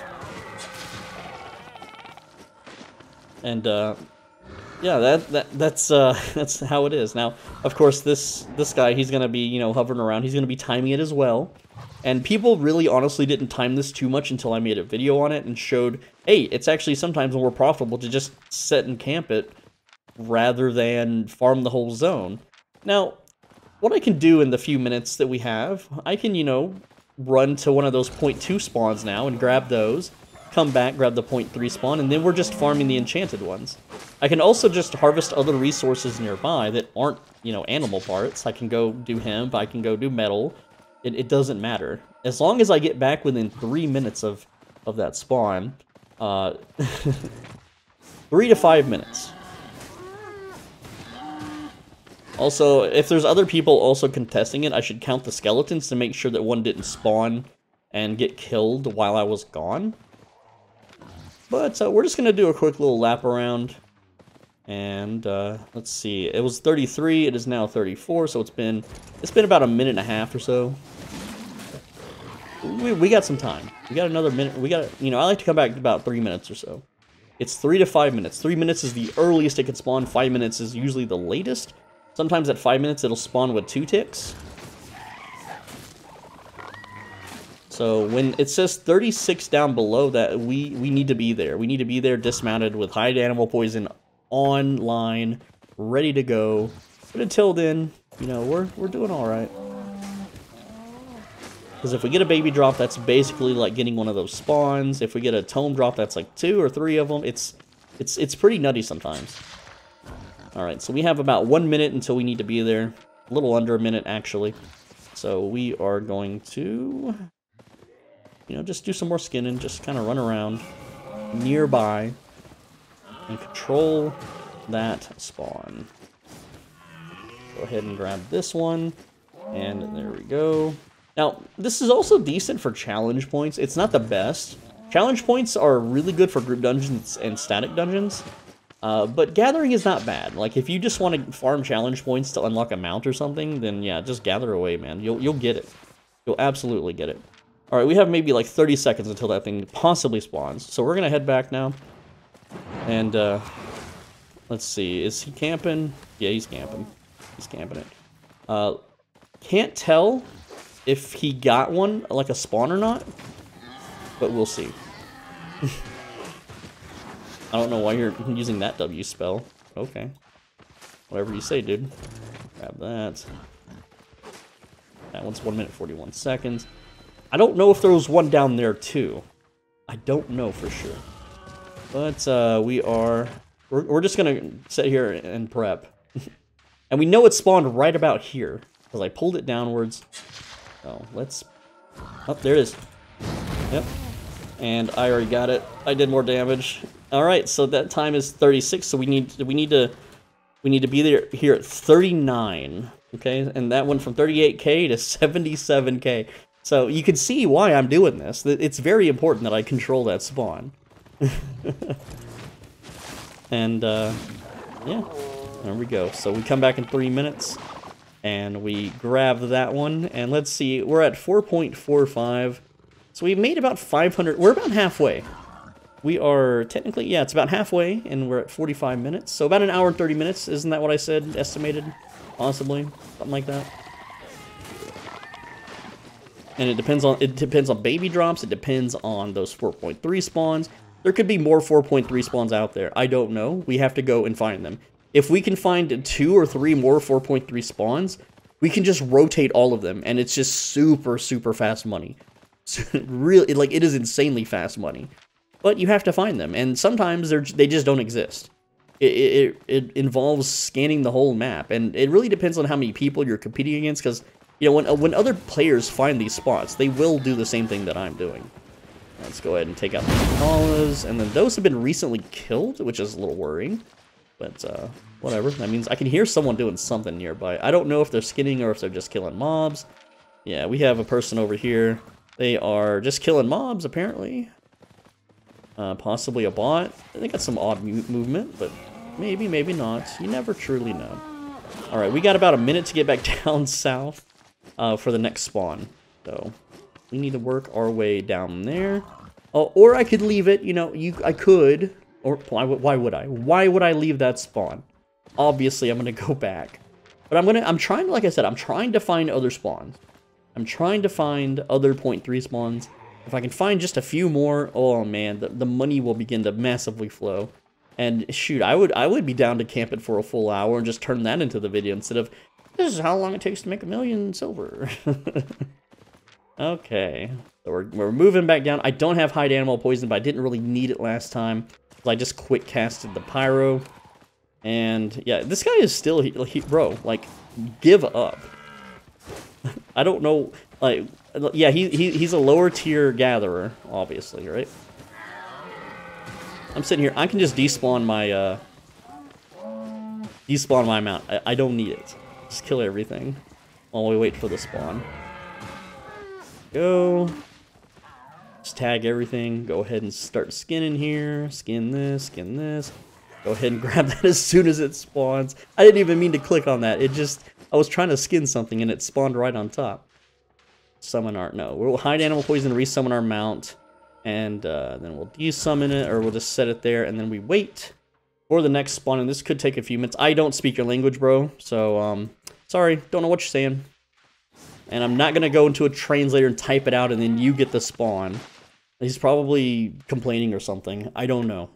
[SPEAKER 1] And uh, yeah, that, that that's uh, that's how it is. Now, of course, this this guy, he's gonna be you know hovering around. He's gonna be timing it as well. And people really honestly didn't time this too much until I made a video on it and showed, hey, it's actually sometimes more profitable to just set and camp it rather than farm the whole zone. Now, what I can do in the few minutes that we have, I can, you know, run to one of those 0.2 spawns now and grab those, come back, grab the 0.3 spawn, and then we're just farming the enchanted ones. I can also just harvest other resources nearby that aren't, you know, animal parts. I can go do hemp, I can go do metal, it, it doesn't matter. As long as I get back within three minutes of, of that spawn, uh, three to five minutes. Also, if there's other people also contesting it, I should count the skeletons to make sure that one didn't spawn and get killed while I was gone. But uh, we're just going to do a quick little lap around. And uh, let's see, it was 33, it is now 34, so it's been it's been about a minute and a half or so. We, we got some time. We got another minute. We got, you know, I like to come back about three minutes or so. It's three to five minutes. Three minutes is the earliest it can spawn. Five minutes is usually the latest. Sometimes at five minutes it'll spawn with two ticks. So when it says 36 down below that, we, we need to be there. We need to be there dismounted with hide animal poison online, ready to go. But until then, you know, we're, we're doing all right. Because if we get a baby drop, that's basically like getting one of those spawns. If we get a tome drop, that's like two or three of them. It's, it's, it's pretty nutty sometimes. All right, so we have about one minute until we need to be there. A little under a minute, actually. So we are going to, you know, just do some more skinning, just kind of run around nearby and control that spawn. Go ahead and grab this one, and there we go. Now, this is also decent for challenge points. It's not the best. Challenge points are really good for group dungeons and static dungeons, uh, but gathering is not bad. Like, if you just want to farm challenge points to unlock a mount or something, then yeah, just gather away, man. You'll, you'll get it. You'll absolutely get it. Alright, we have maybe like 30 seconds until that thing possibly spawns. So we're going to head back now. And, uh, let's see. Is he camping? Yeah, he's camping. He's camping it. Uh, can't tell if he got one, like a spawn or not, but we'll see. I don't know why you're using that W spell. Okay. Whatever you say, dude. Grab that. That one's 1 minute 41 seconds. I don't know if there was one down there, too. I don't know for sure. But uh, we are... We're, we're just going to sit here and prep. and we know it spawned right about here. Because I pulled it downwards. Oh, let's... Oh, there it is. Yep. And I already got it. I did more damage. All right, so that time is 36. So we need we need to we need to be there here at 39. Okay, and that went from 38k to 77k. So you can see why I'm doing this. It's very important that I control that spawn. and uh, yeah, there we go. So we come back in three minutes and we grab that one. And let's see, we're at 4.45. So we've made about 500, we're about halfway. We are technically, yeah, it's about halfway, and we're at 45 minutes. So about an hour and 30 minutes, isn't that what I said, estimated? Possibly, something like that. And it depends on, it depends on baby drops, it depends on those 4.3 spawns. There could be more 4.3 spawns out there, I don't know. We have to go and find them. If we can find two or three more 4.3 spawns, we can just rotate all of them, and it's just super, super fast money. really, like, it is insanely fast money. But you have to find them, and sometimes they're, they just don't exist. It, it, it involves scanning the whole map, and it really depends on how many people you're competing against, because, you know, when, when other players find these spots, they will do the same thing that I'm doing. Let's go ahead and take out the Kalas, and then those have been recently killed, which is a little worrying. But, uh, whatever. That means I can hear someone doing something nearby. I don't know if they're skinning or if they're just killing mobs. Yeah, we have a person over here. They are just killing mobs, apparently. Uh, possibly a bot. They got some odd movement, but maybe, maybe not. You never truly know. Alright, we got about a minute to get back down south uh, for the next spawn. So, we need to work our way down there. Oh, or I could leave it, you know, you I could. Or why, why would I? Why would I leave that spawn? Obviously, I'm going to go back. But I'm going to, I'm trying, like I said, I'm trying to find other spawns. I'm trying to find other point three spawns. If I can find just a few more, oh man, the, the money will begin to massively flow. And shoot, I would I would be down to camp it for a full hour and just turn that into the video instead of this is how long it takes to make a million silver. okay, so we're, we're moving back down. I don't have hide animal poison, but I didn't really need it last time. I just quick casted the pyro. And yeah, this guy is still, he, he, bro, like, give up. I don't know, like, yeah, he, he he's a lower tier gatherer, obviously, right? I'm sitting here, I can just despawn my, uh, despawn my mount. I, I don't need it. Just kill everything while we wait for the spawn. Go. Just tag everything. Go ahead and start skinning here. Skin this, skin this. Go ahead and grab that as soon as it spawns. I didn't even mean to click on that. It just, I was trying to skin something and it spawned right on top. Summon our, no. We'll hide animal poison, resummon our mount. And uh, then we'll desummon it, or we'll just set it there, and then we wait for the next spawn. And this could take a few minutes. I don't speak your language, bro. So, um, sorry. Don't know what you're saying. And I'm not going to go into a translator and type it out, and then you get the spawn. He's probably complaining or something. I don't know.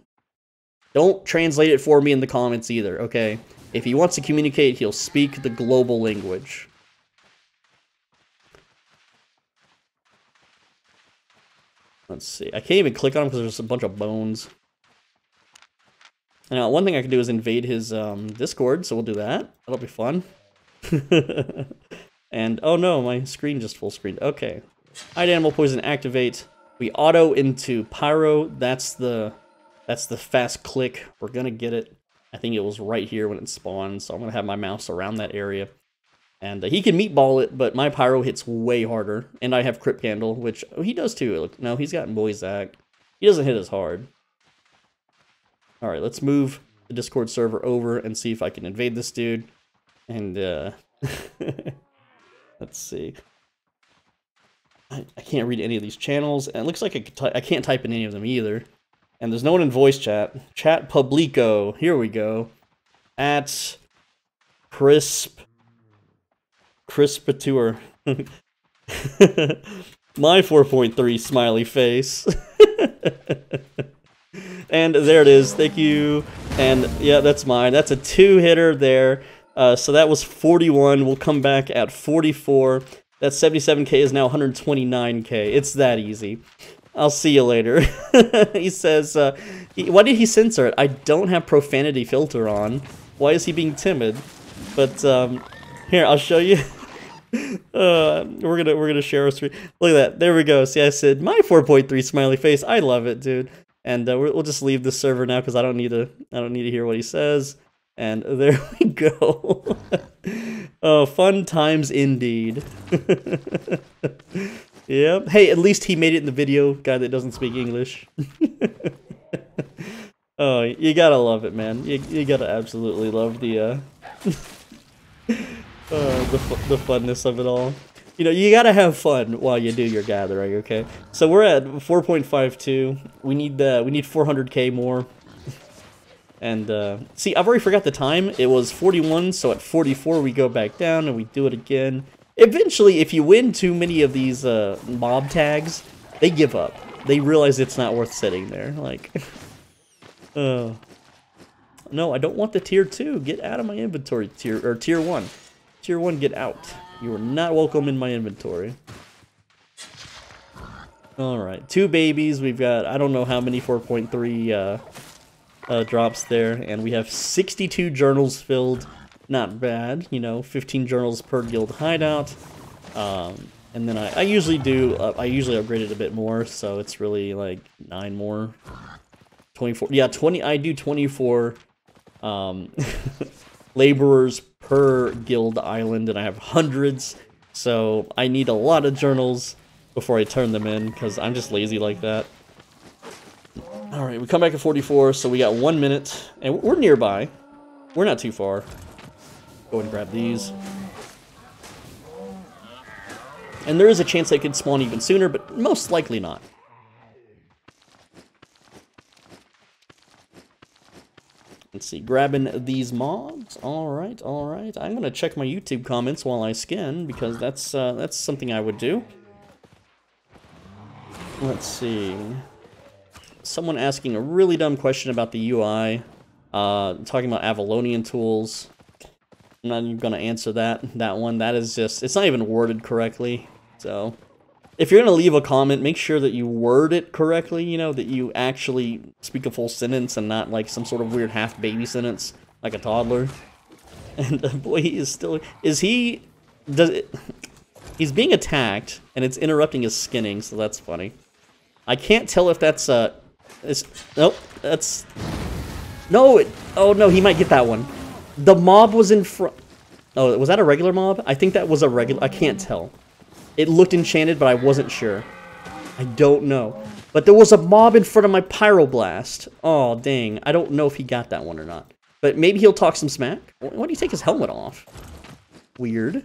[SPEAKER 1] Don't translate it for me in the comments either, okay? If he wants to communicate, he'll speak the global language. Let's see. I can't even click on him because there's a bunch of bones. Now, one thing I can do is invade his um, Discord, so we'll do that. That'll be fun. and, oh no, my screen just full screened. Okay. Hide Animal Poison activate. We auto into Pyro. That's the that's the fast click. We're gonna get it. I think it was right here when it spawned, so I'm gonna have my mouse around that area. And uh, he can meatball it, but my Pyro hits way harder. And I have Cryptcandle, which oh, he does too. No, he's got Muisak. He doesn't hit as hard. Alright, let's move the Discord server over and see if I can invade this dude. And, uh... let's see. I, I can't read any of these channels, and it looks like I, I can't type in any of them either. And there's no one in voice chat. Chat Publico. Here we go. At Crisp. Crispature. My 4.3 smiley face. and there it is. Thank you. And yeah, that's mine. That's a two hitter there. Uh, so that was 41. We'll come back at 44. That 77k is now 129k. It's that easy. I'll see you later. he says, uh, he, why did he censor it? I don't have profanity filter on. Why is he being timid? But, um, here, I'll show you. uh, we're gonna we're gonna share a screen. Look at that. There we go. See, I said my 4.3 smiley face. I love it, dude. And uh, we'll just leave the server now because I don't need to. I don't need to hear what he says. And there we go. oh, fun times indeed. yep. Hey, at least he made it in the video. Guy that doesn't speak English. oh, you gotta love it, man. You you gotta absolutely love the uh, uh the the funness of it all. You know, you gotta have fun while you do your gathering. Okay. So we're at 4.52. We need the we need 400k more. And, uh, see, I've already forgot the time. It was 41, so at 44 we go back down and we do it again. Eventually, if you win too many of these uh, mob tags, they give up. They realize it's not worth sitting there. Like, uh, no, I don't want the tier 2. Get out of my inventory, tier or tier 1. Tier 1, get out. You are not welcome in my inventory. Alright, two babies. We've got, I don't know how many 4.3 uh, drops there, and we have 62 journals filled. Not bad, you know, 15 journals per guild hideout. Um, and then I, I usually do, uh, I usually upgrade it a bit more, so it's really like 9 more. 24, yeah, 20, I do 24 um, laborers per guild island, and I have hundreds, so I need a lot of journals before I turn them in, because I'm just lazy like that. Alright, we come back at 44, so we got one minute, and we're nearby. We're not too far. Go ahead and grab these. And there is a chance they could spawn even sooner, but most likely not. Let's see, grabbing these mobs. All right, all right. I'm gonna check my YouTube comments while I skin because that's uh, that's something I would do. Let's see someone asking a really dumb question about the UI, uh, talking about Avalonian tools. I'm not even going to answer that, that one. That is just, it's not even worded correctly. So, if you're to leave a comment, make sure that you word it correctly, you know, that you actually speak a full sentence and not like some sort of weird half-baby sentence, like a toddler. And uh, boy, he is still, is he, does it, he's being attacked, and it's interrupting his skinning, so that's funny. I can't tell if that's, uh, it's, nope, that's... No, it, oh no, he might get that one. The mob was in front... Oh, was that a regular mob? I think that was a regular... I can't tell. It looked enchanted, but I wasn't sure. I don't know. But there was a mob in front of my pyroblast. Oh, dang. I don't know if he got that one or not. But maybe he'll talk some smack. Why do you take his helmet off? Weird.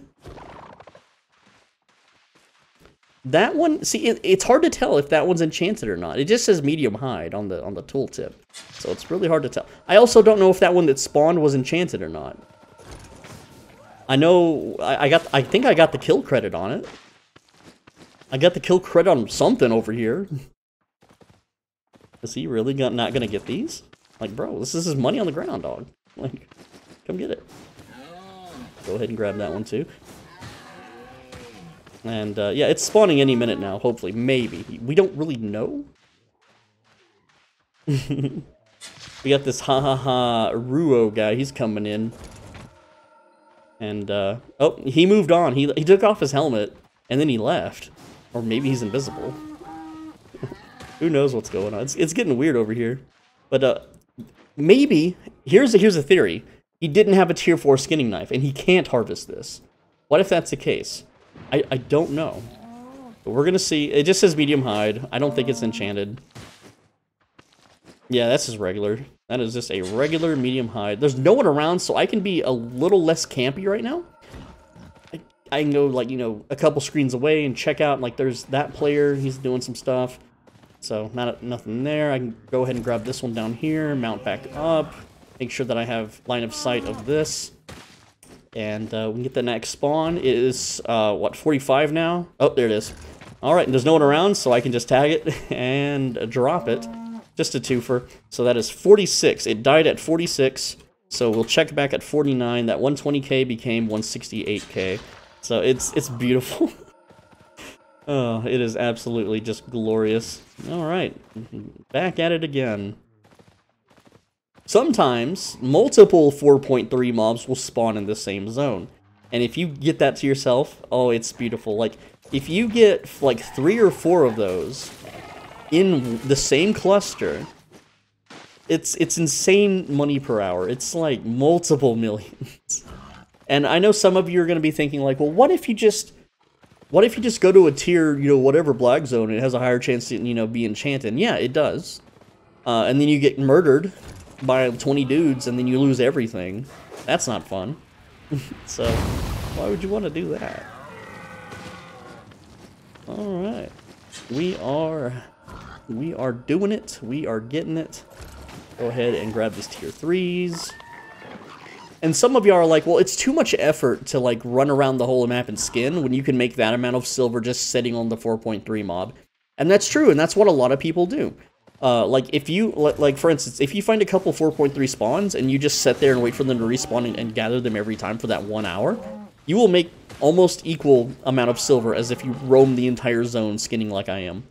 [SPEAKER 1] That one, see, it, it's hard to tell if that one's enchanted or not. It just says medium hide on the on the tooltip, so it's really hard to tell. I also don't know if that one that spawned was enchanted or not. I know I, I got, I think I got the kill credit on it. I got the kill credit on something over here. Is he really not gonna get these? Like, bro, this is his money on the ground, dog. Like, come get it. Go ahead and grab that one too. And uh, yeah, it's spawning any minute now, hopefully. Maybe. We don't really know. we got this ha ha ha Ruo guy. He's coming in. And, uh, oh, he moved on. He, he took off his helmet, and then he left. Or maybe he's invisible. Who knows what's going on. It's, it's getting weird over here. But, uh, maybe, here's a, here's a theory. He didn't have a tier 4 skinning knife, and he can't harvest this. What if that's the case? I, I don't know. But we're gonna see. It just says medium hide. I don't think it's enchanted. Yeah, that's just regular. That is just a regular medium hide. There's no one around, so I can be a little less campy right now. I, I can go, like, you know, a couple screens away and check out, like, there's that player. He's doing some stuff. So, not nothing there. I can go ahead and grab this one down here, mount back up, make sure that I have line of sight of this. And uh, we can get the next spawn. It is, uh, what, 45 now? Oh, there it is. Alright, and there's no one around, so I can just tag it and drop it. Just a twofer. So that is 46. It died at 46. So we'll check back at 49. That 120k became 168k. So it's it's beautiful. Oh, it is absolutely just glorious. Alright, back at it again. Sometimes, multiple 4.3 mobs will spawn in the same zone. And if you get that to yourself, oh, it's beautiful. Like, if you get, like, three or four of those in the same cluster, it's it's insane money per hour. It's like multiple millions. And I know some of you are going to be thinking like, well, what if you just what if you just go to a tier, you know, whatever black zone, it has a higher chance to, you know, be enchanted? Yeah, it does. Uh, and then you get murdered by 20 dudes, and then you lose everything. That's not fun. so, why would you want to do that? Alright. We are... We are doing it. We are getting it. Go ahead and grab these tier 3s. And some of y'all are like, well, it's too much effort to like run around the whole map and skin when you can make that amount of silver just sitting on the 4.3 mob. And that's true, and that's what a lot of people do. Uh, like, if you, like, for instance, if you find a couple 4.3 spawns and you just sit there and wait for them to respawn and, and gather them every time for that one hour, you will make almost equal amount of silver as if you roam the entire zone skinning like I am.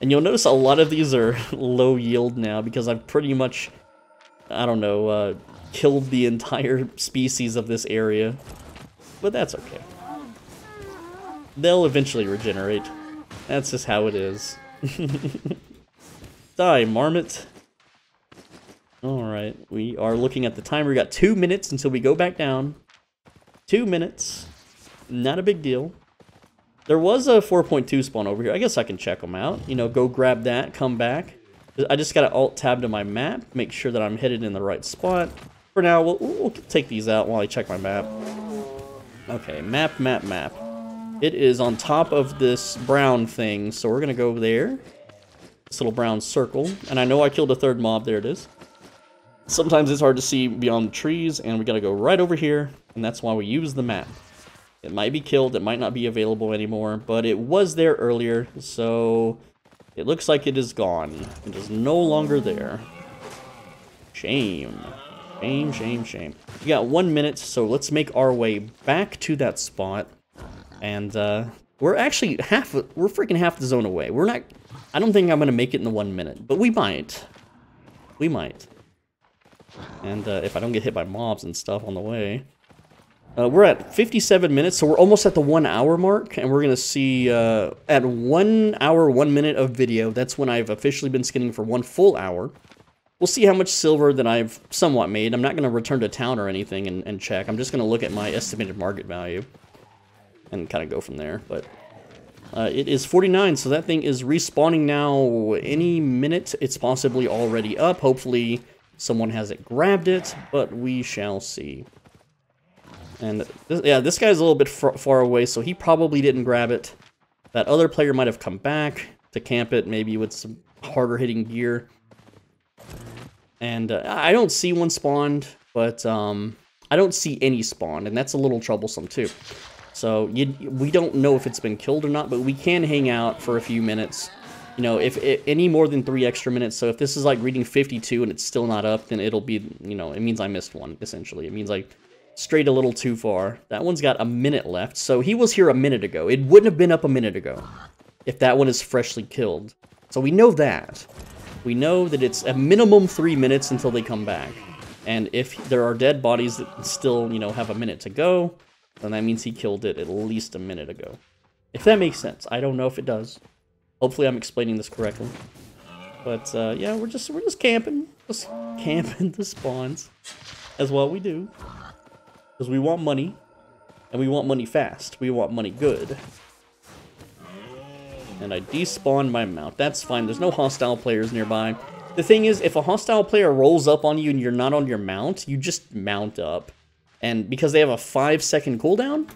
[SPEAKER 1] And you'll notice a lot of these are low yield now because I've pretty much, I don't know, uh, killed the entire species of this area. But that's okay. They'll eventually regenerate. That's just how it is. Die, Marmot. Alright, we are looking at the timer. We got two minutes until we go back down. Two minutes. Not a big deal. There was a 4.2 spawn over here. I guess I can check them out. You know, go grab that, come back. I just got to alt-tab to my map, make sure that I'm headed in the right spot. For now, we'll, we'll take these out while I check my map. Okay, map, map, map. It is on top of this brown thing, so we're going to go there. This little brown circle. And I know I killed a third mob. There it is. Sometimes it's hard to see beyond the trees, and we got to go right over here, and that's why we use the map. It might be killed, it might not be available anymore, but it was there earlier, so it looks like it is gone. It is no longer there. Shame. Shame, shame, shame. We got one minute, so let's make our way back to that spot. And, uh, we're actually half, we're freaking half the zone away. We're not, I don't think I'm going to make it in the one minute, but we might. We might. And, uh, if I don't get hit by mobs and stuff on the way. Uh, we're at 57 minutes, so we're almost at the one hour mark, and we're going to see, uh, at one hour, one minute of video, that's when I've officially been skinning for one full hour. We'll see how much silver that I've somewhat made. I'm not going to return to town or anything and, and check. I'm just going to look at my estimated market value and kind of go from there. But uh, it is 49, so that thing is respawning now any minute. It's possibly already up. Hopefully someone hasn't grabbed it, but we shall see. And this, yeah, this guy's a little bit far away, so he probably didn't grab it. That other player might have come back to camp it, maybe with some harder hitting gear. And uh, I don't see one spawned, but um, I don't see any spawned, and that's a little troublesome too. So you, we don't know if it's been killed or not, but we can hang out for a few minutes. You know, if any more than three extra minutes, so if this is like reading 52 and it's still not up, then it'll be, you know, it means I missed one, essentially. It means I strayed a little too far. That one's got a minute left, so he was here a minute ago. It wouldn't have been up a minute ago if that one is freshly killed. So we know that we know that it's a minimum three minutes until they come back. And if there are dead bodies that still, you know, have a minute to go, then that means he killed it at least a minute ago. If that makes sense. I don't know if it does. Hopefully I'm explaining this correctly. But, uh, yeah, we're just, we're just camping. Just camping the spawns. As what we do. Because we want money. And we want money fast. We want money good. And I despawn my mount. That's fine. There's no hostile players nearby. The thing is, if a hostile player rolls up on you and you're not on your mount, you just mount up. And because they have a 5 second cooldown,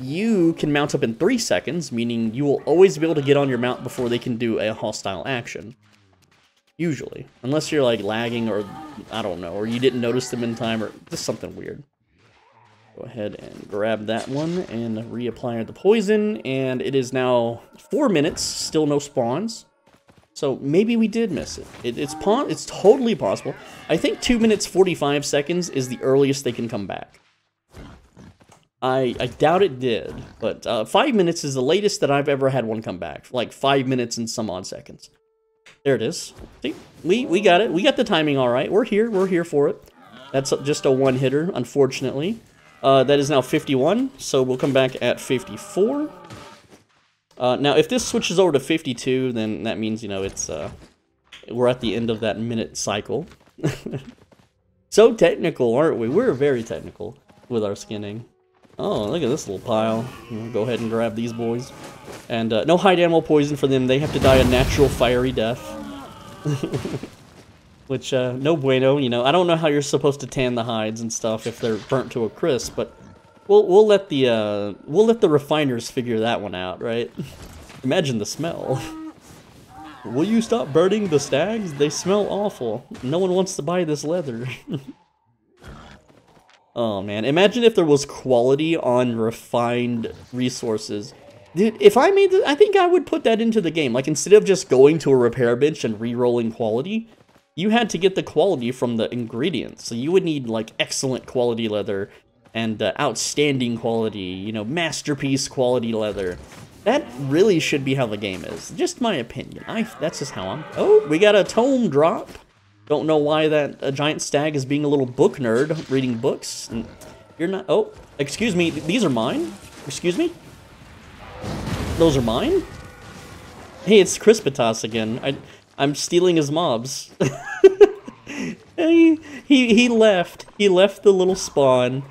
[SPEAKER 1] you can mount up in 3 seconds, meaning you will always be able to get on your mount before they can do a hostile action. Usually. Unless you're like lagging or, I don't know, or you didn't notice them in time or just something weird. Go ahead and grab that one and reapply the poison. And it is now four minutes, still no spawns. So maybe we did miss it. it it's it's totally possible. I think 2 minutes 45 seconds is the earliest they can come back. I, I doubt it did, but uh, five minutes is the latest that I've ever had one come back. Like five minutes and some odd seconds. There it is. See, we, we got it. We got the timing all right. We're here. We're here for it. That's just a one hitter, unfortunately. Uh, that is now 51, so we'll come back at 54. Uh, now, if this switches over to 52, then that means, you know, it's, uh, we're at the end of that minute cycle. so technical, aren't we? We're very technical with our skinning. Oh, look at this little pile. We'll go ahead and grab these boys. And uh, no hide animal poison for them. They have to die a natural fiery death. Which, uh, no bueno, you know. I don't know how you're supposed to tan the hides and stuff if they're burnt to a crisp, but we'll, we'll let the, uh, we'll let the refiners figure that one out, right? Imagine the smell. Will you stop burning the stags? They smell awful. No one wants to buy this leather. oh man, imagine if there was quality on refined resources. Dude, if I made I think I would put that into the game. Like, instead of just going to a repair bench and re-rolling quality, you had to get the quality from the ingredients. So you would need, like, excellent quality leather and uh, outstanding quality, you know, masterpiece quality leather. That really should be how the game is. Just my opinion. I That's just how I'm... Oh, we got a tome drop. Don't know why that a giant stag is being a little book nerd, reading books. And you're not... Oh, excuse me. These are mine? Excuse me? Those are mine? Hey, it's Crispitas again. I, I'm stealing his mobs. he, he, he left. He left the little spawn.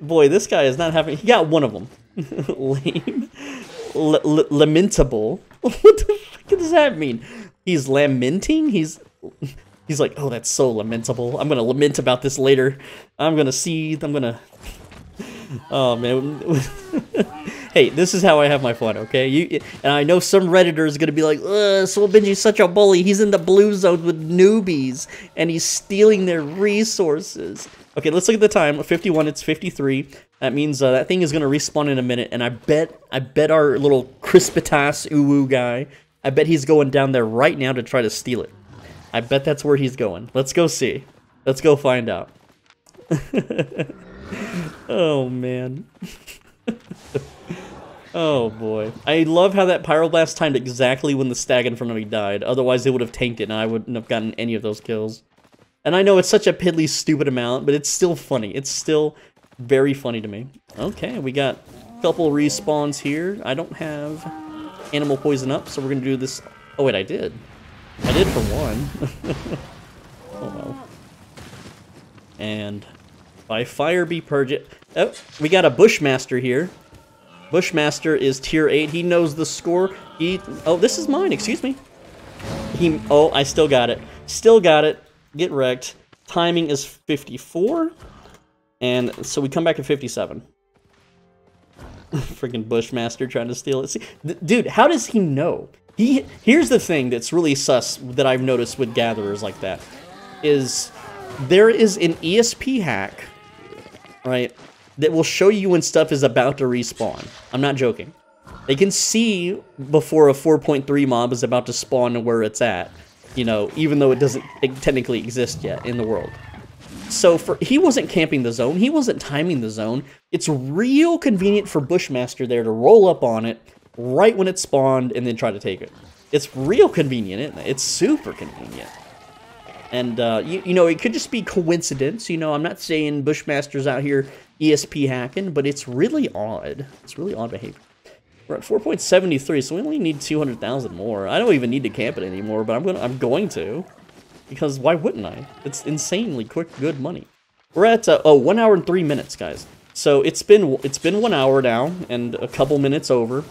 [SPEAKER 1] Boy, this guy is not having... He got one of them. Lame lamentable. what the fuck does that mean? He's lamenting? He's he's like, oh, that's so lamentable. I'm gonna lament about this later. I'm gonna seethe. I'm gonna. Oh man. hey, this is how I have my fun, okay? You and I know some redditor is gonna be like, "Ugh, Swole Benji's such a bully. He's in the blue zone with newbies, and he's stealing their resources." Okay, let's look at the time. 51. It's 53. That means uh, that thing is gonna respawn in a minute, and I bet I bet our little Crispitas Uwu guy, I bet he's going down there right now to try to steal it. I bet that's where he's going. Let's go see. Let's go find out. oh man. oh boy. I love how that pyroblast timed exactly when the stag in front of me died. Otherwise it would have tanked it and I wouldn't have gotten any of those kills. And I know it's such a piddly stupid amount, but it's still funny. It's still very funny to me. Okay, we got a couple respawns here. I don't have animal poison up, so we're going to do this. Oh, wait, I did. I did for one. oh, well. And by fire be purge it. Oh, we got a Bushmaster here. Bushmaster is tier 8. He knows the score. He... Oh, this is mine. Excuse me. He... Oh, I still got it. Still got it. Get wrecked. Timing is 54. And so we come back at 57. Freaking Bushmaster trying to steal it. See, dude, how does he know? He Here's the thing that's really sus that I've noticed with gatherers like that. Is there is an ESP hack, right, that will show you when stuff is about to respawn. I'm not joking. They can see before a 4.3 mob is about to spawn and where it's at, you know, even though it doesn't technically exist yet in the world. So for he wasn't camping the zone, he wasn't timing the zone. It's real convenient for Bushmaster there to roll up on it right when it spawned and then try to take it. It's real convenient, isn't it? It's super convenient. And, uh, you, you know, it could just be coincidence. You know, I'm not saying Bushmaster's out here ESP hacking, but it's really odd. It's really odd behavior. We're at 4.73, so we only need 200,000 more. I don't even need to camp it anymore, but I'm going to I'm going to. Because why wouldn't I? It's insanely quick, good money. We're at, uh, oh, one hour and three minutes, guys. So it's been, it's been one hour now, and a couple minutes over.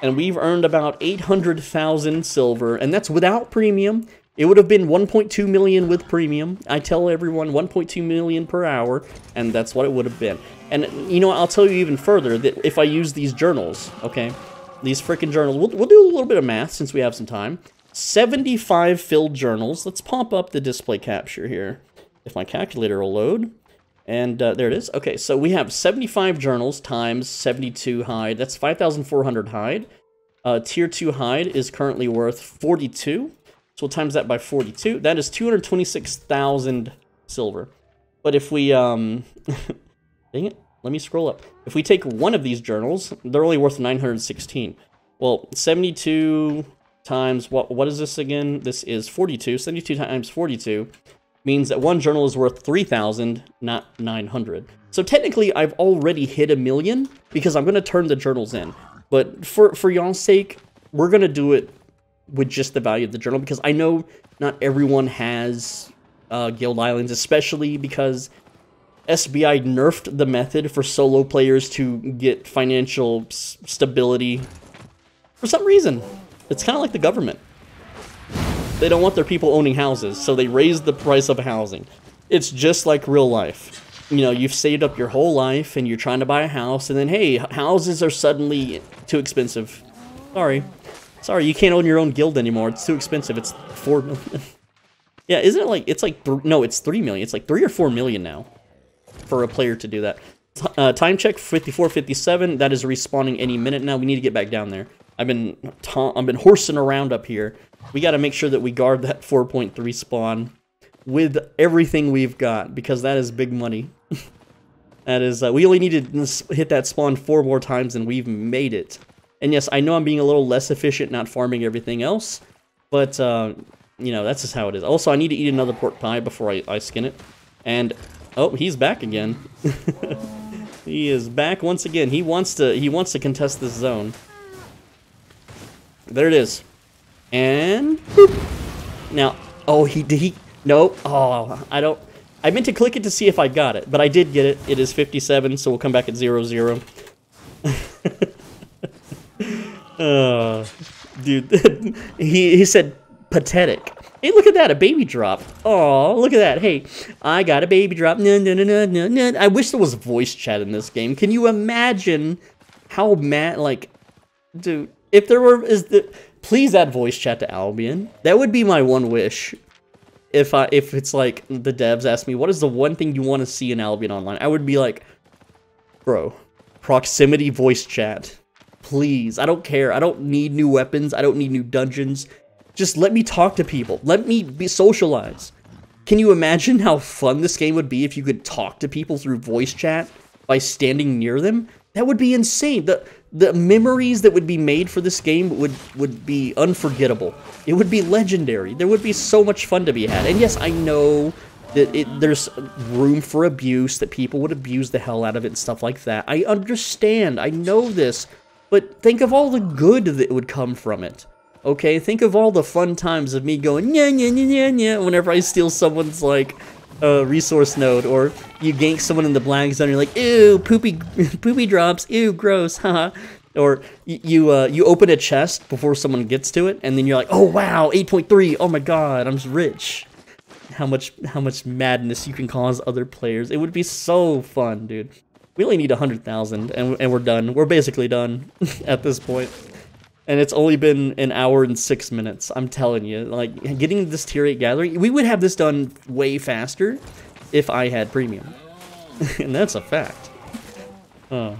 [SPEAKER 1] And we've earned about 800,000 silver, and that's without premium. It would have been 1.2 million with premium. I tell everyone 1.2 million per hour, and that's what it would have been. And, you know, I'll tell you even further that if I use these journals, okay, these freaking journals, we'll, we'll do a little bit of math since we have some time. 75 filled journals. Let's pop up the display capture here. If my calculator will load. And uh, there it is. Okay, so we have 75 journals times 72 hide. That's 5,400 hide. Uh, tier 2 hide is currently worth 42. So we'll times that by 42. That is 226,000 silver. But if we, um... dang it. let me scroll up. If we take one of these journals, they're only worth 916. Well, 72 times, what what is this again? This is 42. 72 times 42 means that one journal is worth 3,000, not 900. So technically, I've already hit a million because I'm going to turn the journals in. But for, for y'all's sake, we're going to do it with just the value of the journal because I know not everyone has uh, Guild Islands, especially because SBI nerfed the method for solo players to get financial stability for some reason. It's kind of like the government. They don't want their people owning houses, so they raise the price of housing. It's just like real life. You know, you've saved up your whole life and you're trying to buy a house, and then hey, houses are suddenly too expensive. Sorry. Sorry, you can't own your own guild anymore. It's too expensive. It's four million. yeah, isn't it like, it's like, no, it's three million. It's like three or four million now for a player to do that. Uh, time check 5457. That is respawning any minute now. We need to get back down there. I've been I've been horsing around up here. We got to make sure that we guard that 4.3 spawn with everything we've got because that is big money. that is, uh, we only need to hit that spawn four more times and we've made it. And yes, I know I'm being a little less efficient not farming everything else, but, uh, you know, that's just how it is. Also, I need to eat another pork pie before I, I skin it. And, oh, he's back again. he is back once again. He wants to, he wants to contest this zone. There it is. And boop. Now, oh, he did he? Nope. Oh, I don't. I meant to click it to see if I got it, but I did get it. It is 57, so we'll come back at 0, 0. uh, dude, he, he said pathetic. Hey, look at that, a baby drop. Oh, look at that. Hey, I got a baby drop. No, no, no, no, no, no. I wish there was voice chat in this game. Can you imagine how mad, like, dude, if there were, is the, please add voice chat to Albion. That would be my one wish. If I, if it's like the devs ask me, what is the one thing you want to see in Albion Online? I would be like, bro, proximity voice chat. Please, I don't care. I don't need new weapons. I don't need new dungeons. Just let me talk to people. Let me be socialize. Can you imagine how fun this game would be if you could talk to people through voice chat by standing near them? That would be insane. The the memories that would be made for this game would would be unforgettable. It would be legendary. There would be so much fun to be had. And yes, I know that it, there's room for abuse, that people would abuse the hell out of it and stuff like that. I understand. I know this. But think of all the good that would come from it. Okay, think of all the fun times of me going, yeah, yeah, yeah, yeah, yeah, whenever I steal someone's, like, uh, resource node, or you gank someone in the black zone, you're like, ew, poopy, poopy drops, ew, gross, haha. or you uh, you open a chest before someone gets to it, and then you're like, oh wow, 8.3, oh my god, I'm rich. How much how much madness you can cause other players. It would be so fun, dude. We only need 100,000, and, and we're done. We're basically done at this point and it's only been an hour and six minutes. I'm telling you, like getting this tier eight gathering, we would have this done way faster if I had premium, and that's a fact. Oh.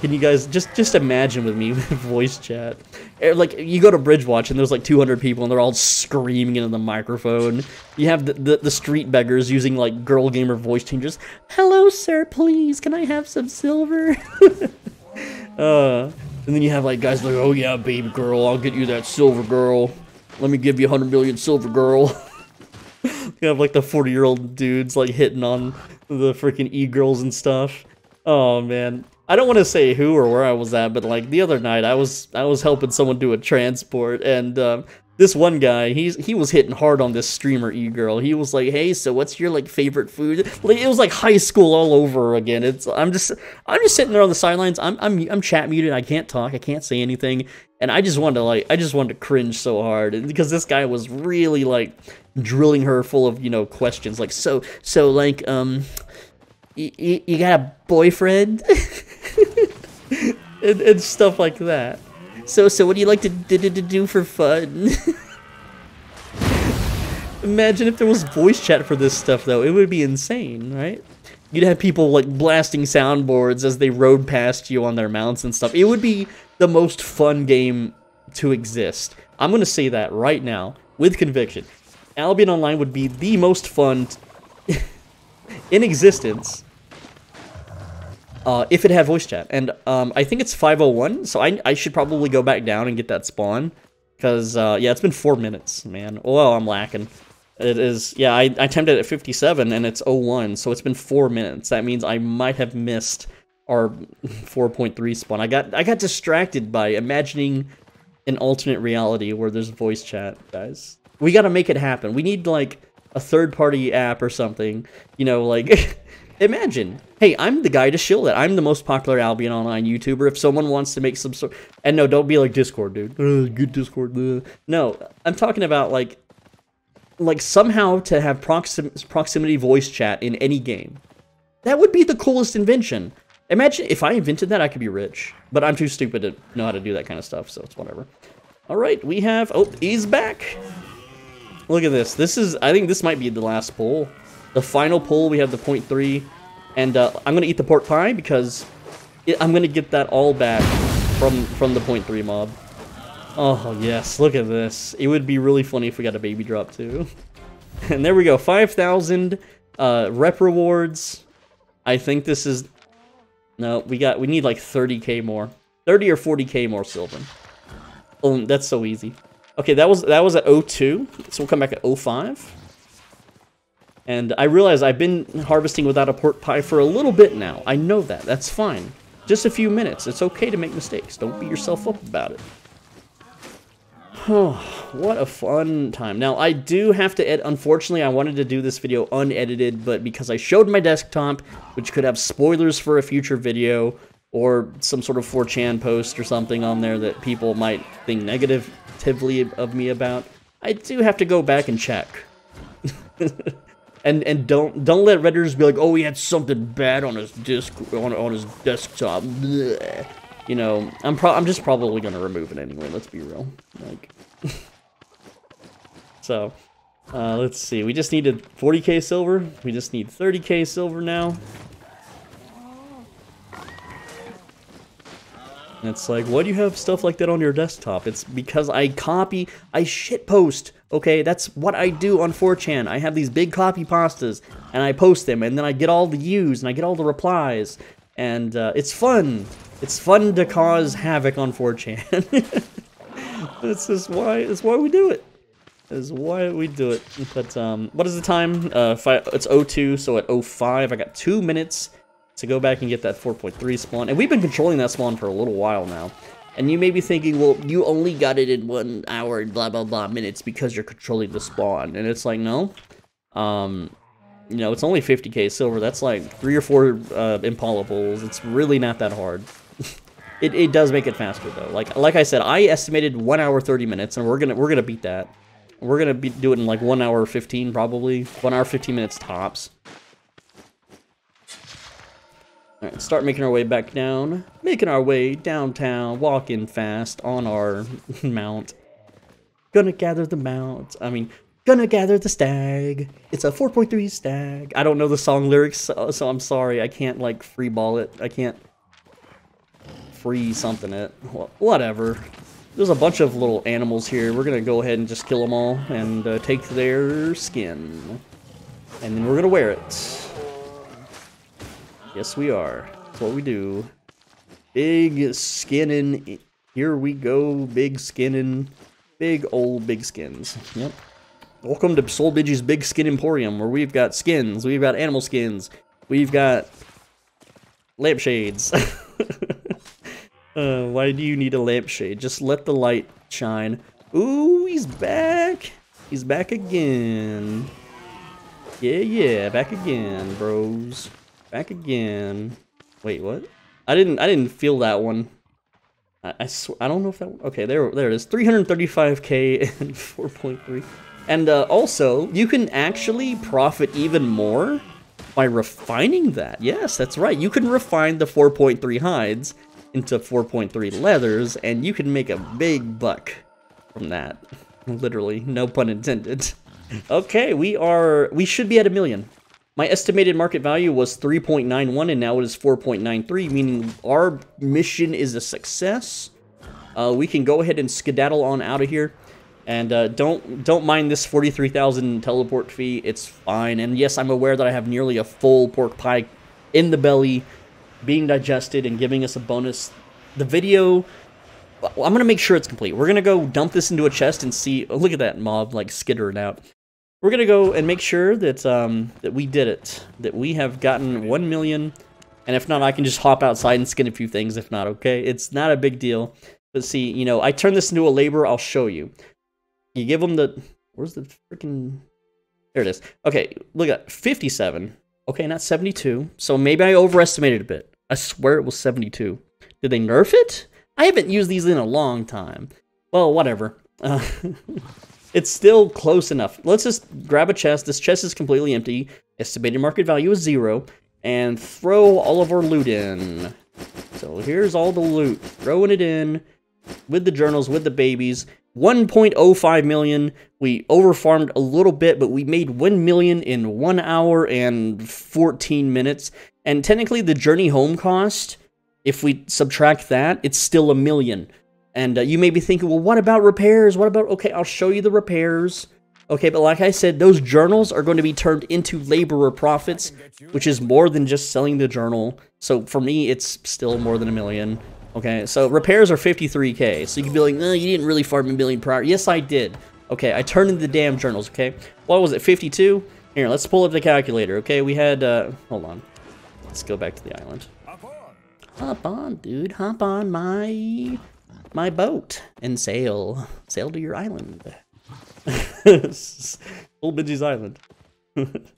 [SPEAKER 1] Can you guys just just imagine with me voice chat? Eh, like you go to Bridgewatch and there's like 200 people and they're all screaming into the microphone. You have the, the, the street beggars using like girl gamer voice changers. Hello, sir. Please, can I have some silver? uh, and then you have like guys like, oh yeah, baby girl, I'll get you that silver girl. Let me give you 100 million silver girl. you have like the 40 year old dudes like hitting on the freaking e-girls and stuff. Oh man. I don't want to say who or where I was at, but like the other night I was I was helping someone do a transport and um, this one guy, he's he was hitting hard on this streamer e girl. He was like, "Hey, so what's your like favorite food?" Like it was like high school all over again. It's I'm just I'm just sitting there on the sidelines. I'm I'm I'm chat muted. I can't talk. I can't say anything. And I just wanted to like I just wanted to cringe so hard because this guy was really like drilling her full of you know questions like so so like um you, you got a boyfriend and, and stuff like that. So, so what do you like to do for fun? Imagine if there was voice chat for this stuff, though. It would be insane, right? You'd have people, like, blasting soundboards as they rode past you on their mounts and stuff. It would be the most fun game to exist. I'm going to say that right now, with conviction. Albion Online would be the most fun in existence uh, if it had voice chat. And um, I think it's 501, so I, I should probably go back down and get that spawn. Because, uh, yeah, it's been four minutes, man. Oh, I'm lacking. It is, yeah, I, I timed it at 57 and it's 01, so it's been four minutes. That means I might have missed our 4.3 spawn. I got I got distracted by imagining an alternate reality where there's voice chat, guys. We got to make it happen. We need like a third-party app or something. You know, like imagine, hey, I'm the guy to shill it. I'm the most popular Albion Online YouTuber. If someone wants to make some sort, and no, don't be like Discord, dude. Uh, good Discord. Uh. No, I'm talking about like, like somehow to have proxim proximity voice chat in any game. That would be the coolest invention. Imagine if I invented that, I could be rich. But I'm too stupid to know how to do that kind of stuff, so it's whatever. All right, we have... Oh, he's back. Look at this. This is... I think this might be the last pull. The final pull, we have the point three. And uh, I'm going to eat the pork pie because it, I'm going to get that all back from, from the point three mob. Oh, yes. Look at this. It would be really funny if we got a baby drop, too. And there we go. 5,000 uh, rep rewards. I think this is no, we got we need like 30k more. 30 or 40k more silver. Oh, that's so easy. Okay, that was that was at 02, so we'll come back at 05. And I realize I've been harvesting without a pork pie for a little bit now. I know that. That's fine. Just a few minutes. It's okay to make mistakes. Don't beat yourself up about it. Oh, what a fun time. Now, I do have to edit. Unfortunately, I wanted to do this video unedited, but because I showed my desktop, which could have spoilers for a future video, or some sort of 4chan post or something on there that people might think negatively of me about, I do have to go back and check. and and don't don't let redditors be like, oh, he had something bad on his disk on on his desktop. Blech you know, I'm pro I'm just probably gonna remove it anyway. Let's be real. Like, so, uh, let's see. We just needed 40k silver. We just need 30k silver now. And it's like, why do you have stuff like that on your desktop? It's because I copy, I shitpost. Okay, that's what I do on 4chan. I have these big copy pastas, and I post them, and then I get all the views, and I get all the replies, and uh, it's fun. It's fun to cause havoc on 4chan. this is why. That's why we do it. Is why we do it. But um, what is the time? Uh, it's 02, so at 05, I got two minutes to go back and get that 4.3 spawn. And we've been controlling that spawn for a little while now. And you may be thinking, well, you only got it in one hour, and blah, blah, blah minutes because you're controlling the spawn. And it's like, no. Um, you know, it's only 50k silver. That's like three or four uh, Impala. It's really not that hard. It, it does make it faster though. Like like I said, I estimated one hour thirty minutes, and we're gonna we're gonna beat that. We're gonna be in like one hour fifteen probably, one hour fifteen minutes tops. All right, start making our way back down, making our way downtown, walking fast on our mount. Gonna gather the mount. I mean, gonna gather the stag. It's a 4.3 stag. I don't know the song lyrics, so, so I'm sorry. I can't like freeball it. I can't free something it. Whatever. There's a bunch of little animals here. We're to go ahead and just kill them all and uh, take their skin. And then we're to wear it. Yes, we are. That's what we do. Big skinning. Here we go. Big skinning. Big old big skins. Yep. Welcome to Swole Benji's Big Skin Emporium, where we've got skins, we've got animal skins, we've got lampshades. Uh, why do you need a lampshade? Just let the light shine. Ooh, he's back. He's back again. Yeah, yeah, back again, bros. Back again. Wait, what? I didn't. I didn't feel that one. I I, I don't know if that. Okay, there, there it is. 335k and 4.3. And uh, also, you can actually profit even more by refining that. Yes, that's right. You can refine the 4.3 hides into 4.3 leathers, and you can make a big buck from that. Literally, no pun intended. okay, we are, we should be at a million. My estimated market value was 3.91 and now it is 4.93, meaning our mission is a success. Uh, we can go ahead and skedaddle on out of here. And uh, don't don't mind this 43,000 teleport fee. It's fine. And yes, I'm aware that I have nearly a full pork pie in the belly being digested and giving us a bonus. The video, I'm going to make sure it's complete. We're going to go dump this into a chest and see. Oh, look at that mob like skittering out. We're going to go and make sure that um, that we did it, that we have gotten 1 million. And if not, I can just hop outside and skin a few things. If not, okay? It's not a big deal. But see, you know, I turn this into a labor. I'll show you. You give them the... Where's the freaking... There it is. Okay, look at 57. Okay, not 72. So maybe I overestimated a bit. I swear it was 72. Did they nerf it? I haven't used these in a long time. Well, whatever. Uh, it's still close enough. Let's just grab a chest. This chest is completely empty. Estimated market value is zero. And throw all of our loot in. So here's all the loot. Throwing it in with the journals, with the babies. 1.05 million. We overfarmed a little bit, but we made 1 million in 1 hour and 14 minutes. And technically the journey home cost, if we subtract that, it's still a million. And uh, you may be thinking, well, what about repairs? What about, okay, I'll show you the repairs. Okay, but like I said, those journals are going to be turned into laborer profits, which is more than just selling the journal. So for me, it's still more than a million. Okay, so repairs are 53k. So you can be like, no, you didn't really farm a million prior. Yes, I did. Okay, I turned in the damn journals, okay? What was it, 52? Here, let's pull up the calculator, okay? We had, uh, hold on. Let's go back to the island. Hop on, dude. Hop on my, my boat and sail. Sail to your island. Old Benji's island.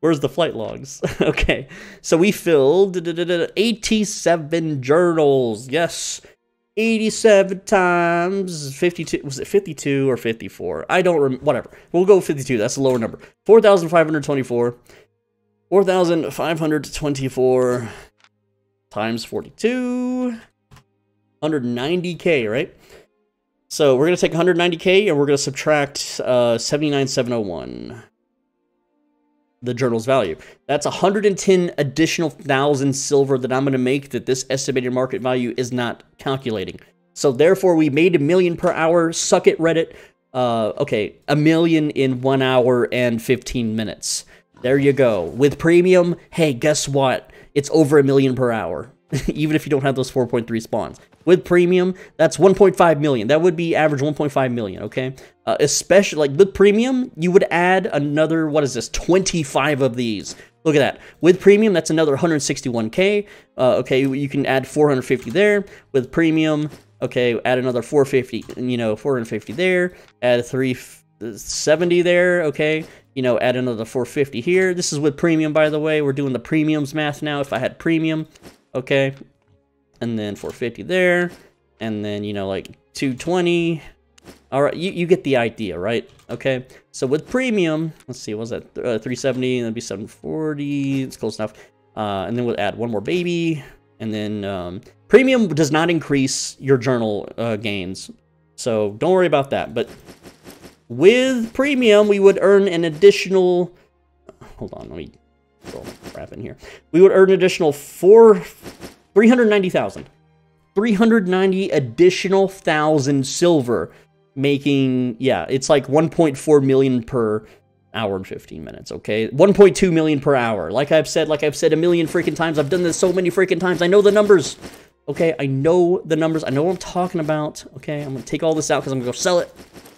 [SPEAKER 1] Where's the flight logs? okay, so we filled 87 journals. Yes, 87 times 52. Was it 52 or 54? I don't remember. Whatever. We'll go 52. That's a lower number. 4,524. 4,524 times 42. 190k, right? So we're going to take 190k and we're going to subtract uh, 79,701 the journal's value. That's 110 additional thousand silver that I'm going to make that this estimated market value is not calculating. So therefore, we made a million per hour. Suck it, Reddit. Uh, okay, a million in one hour and 15 minutes. There you go. With premium, hey, guess what? It's over a million per hour, even if you don't have those 4.3 spawns with premium, that's 1.5 million. That would be average 1.5 million, okay? Uh, especially, like, with premium, you would add another, what is this, 25 of these. Look at that. With premium, that's another 161k. Uh, okay, you can add 450 there. With premium, okay, add another 450, you know, 450 there. Add 370 there, okay? You know, add another 450 here. This is with premium, by the way. We're doing the premiums math now. If I had premium, okay, and then 450 there, and then, you know, like 220. All right, you, you get the idea, right? Okay, so with premium, let's see, what was that? Uh, 370, and that'd be 740, it's close enough. Uh, and then we'll add one more baby, and then um, premium does not increase your journal uh, gains, so don't worry about that. But with premium, we would earn an additional, hold on, let me throw crap in here. We would earn an additional four 390,000. 390 additional thousand silver, making, yeah, it's like 1.4 million per hour and 15 minutes, okay? 1.2 million per hour. Like I've said, like I've said a million freaking times. I've done this so many freaking times. I know the numbers, okay? I know the numbers. I know what I'm talking about, okay? I'm going to take all this out because I'm going to go sell it.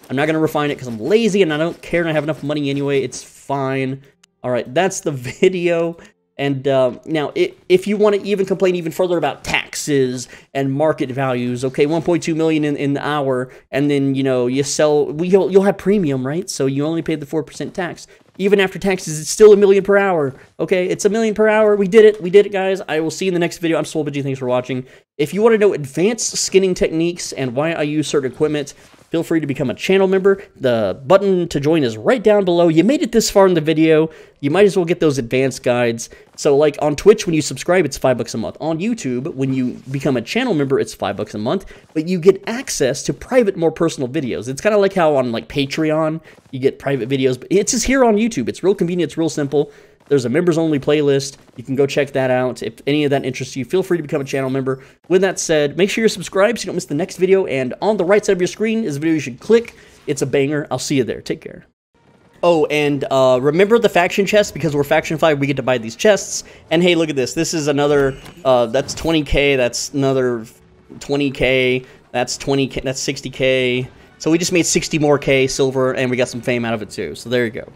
[SPEAKER 1] I'm not going to refine it because I'm lazy and I don't care and I have enough money anyway. It's fine. All right, that's the video. And uh, now, it, if you want to even complain even further about taxes and market values, okay, 1.2 million in, in the hour, and then you know you sell, you'll you'll have premium, right? So you only paid the four percent tax. Even after taxes, it's still a million per hour. Okay, it's a million per hour. We did it. We did it, guys. I will see you in the next video. I'm SwoleBenji. Thanks for watching. If you want to know advanced skinning techniques and why I use certain equipment, feel free to become a channel member. The button to join is right down below. You made it this far in the video, you might as well get those advanced guides. So like on Twitch, when you subscribe, it's five bucks a month. On YouTube, when you become a channel member, it's five bucks a month, but you get access to private, more personal videos. It's kind of like how on like Patreon, you get private videos, but it's just here on YouTube. It's real convenient, it's real simple. There's a members only playlist. You can go check that out. If any of that interests you, feel free to become a channel member. With that said, make sure you're subscribed so you don't miss the next video. And on the right side of your screen is a video you should click. It's a banger. I'll see you there. Take care. Oh, and uh, remember the faction chests because we're faction five. We get to buy these chests. And hey, look at this. This is another. Uh, that's 20k. That's another 20k. That's 20k. That's 60k. So we just made 60 more k silver, and we got some fame out of it too. So there you go.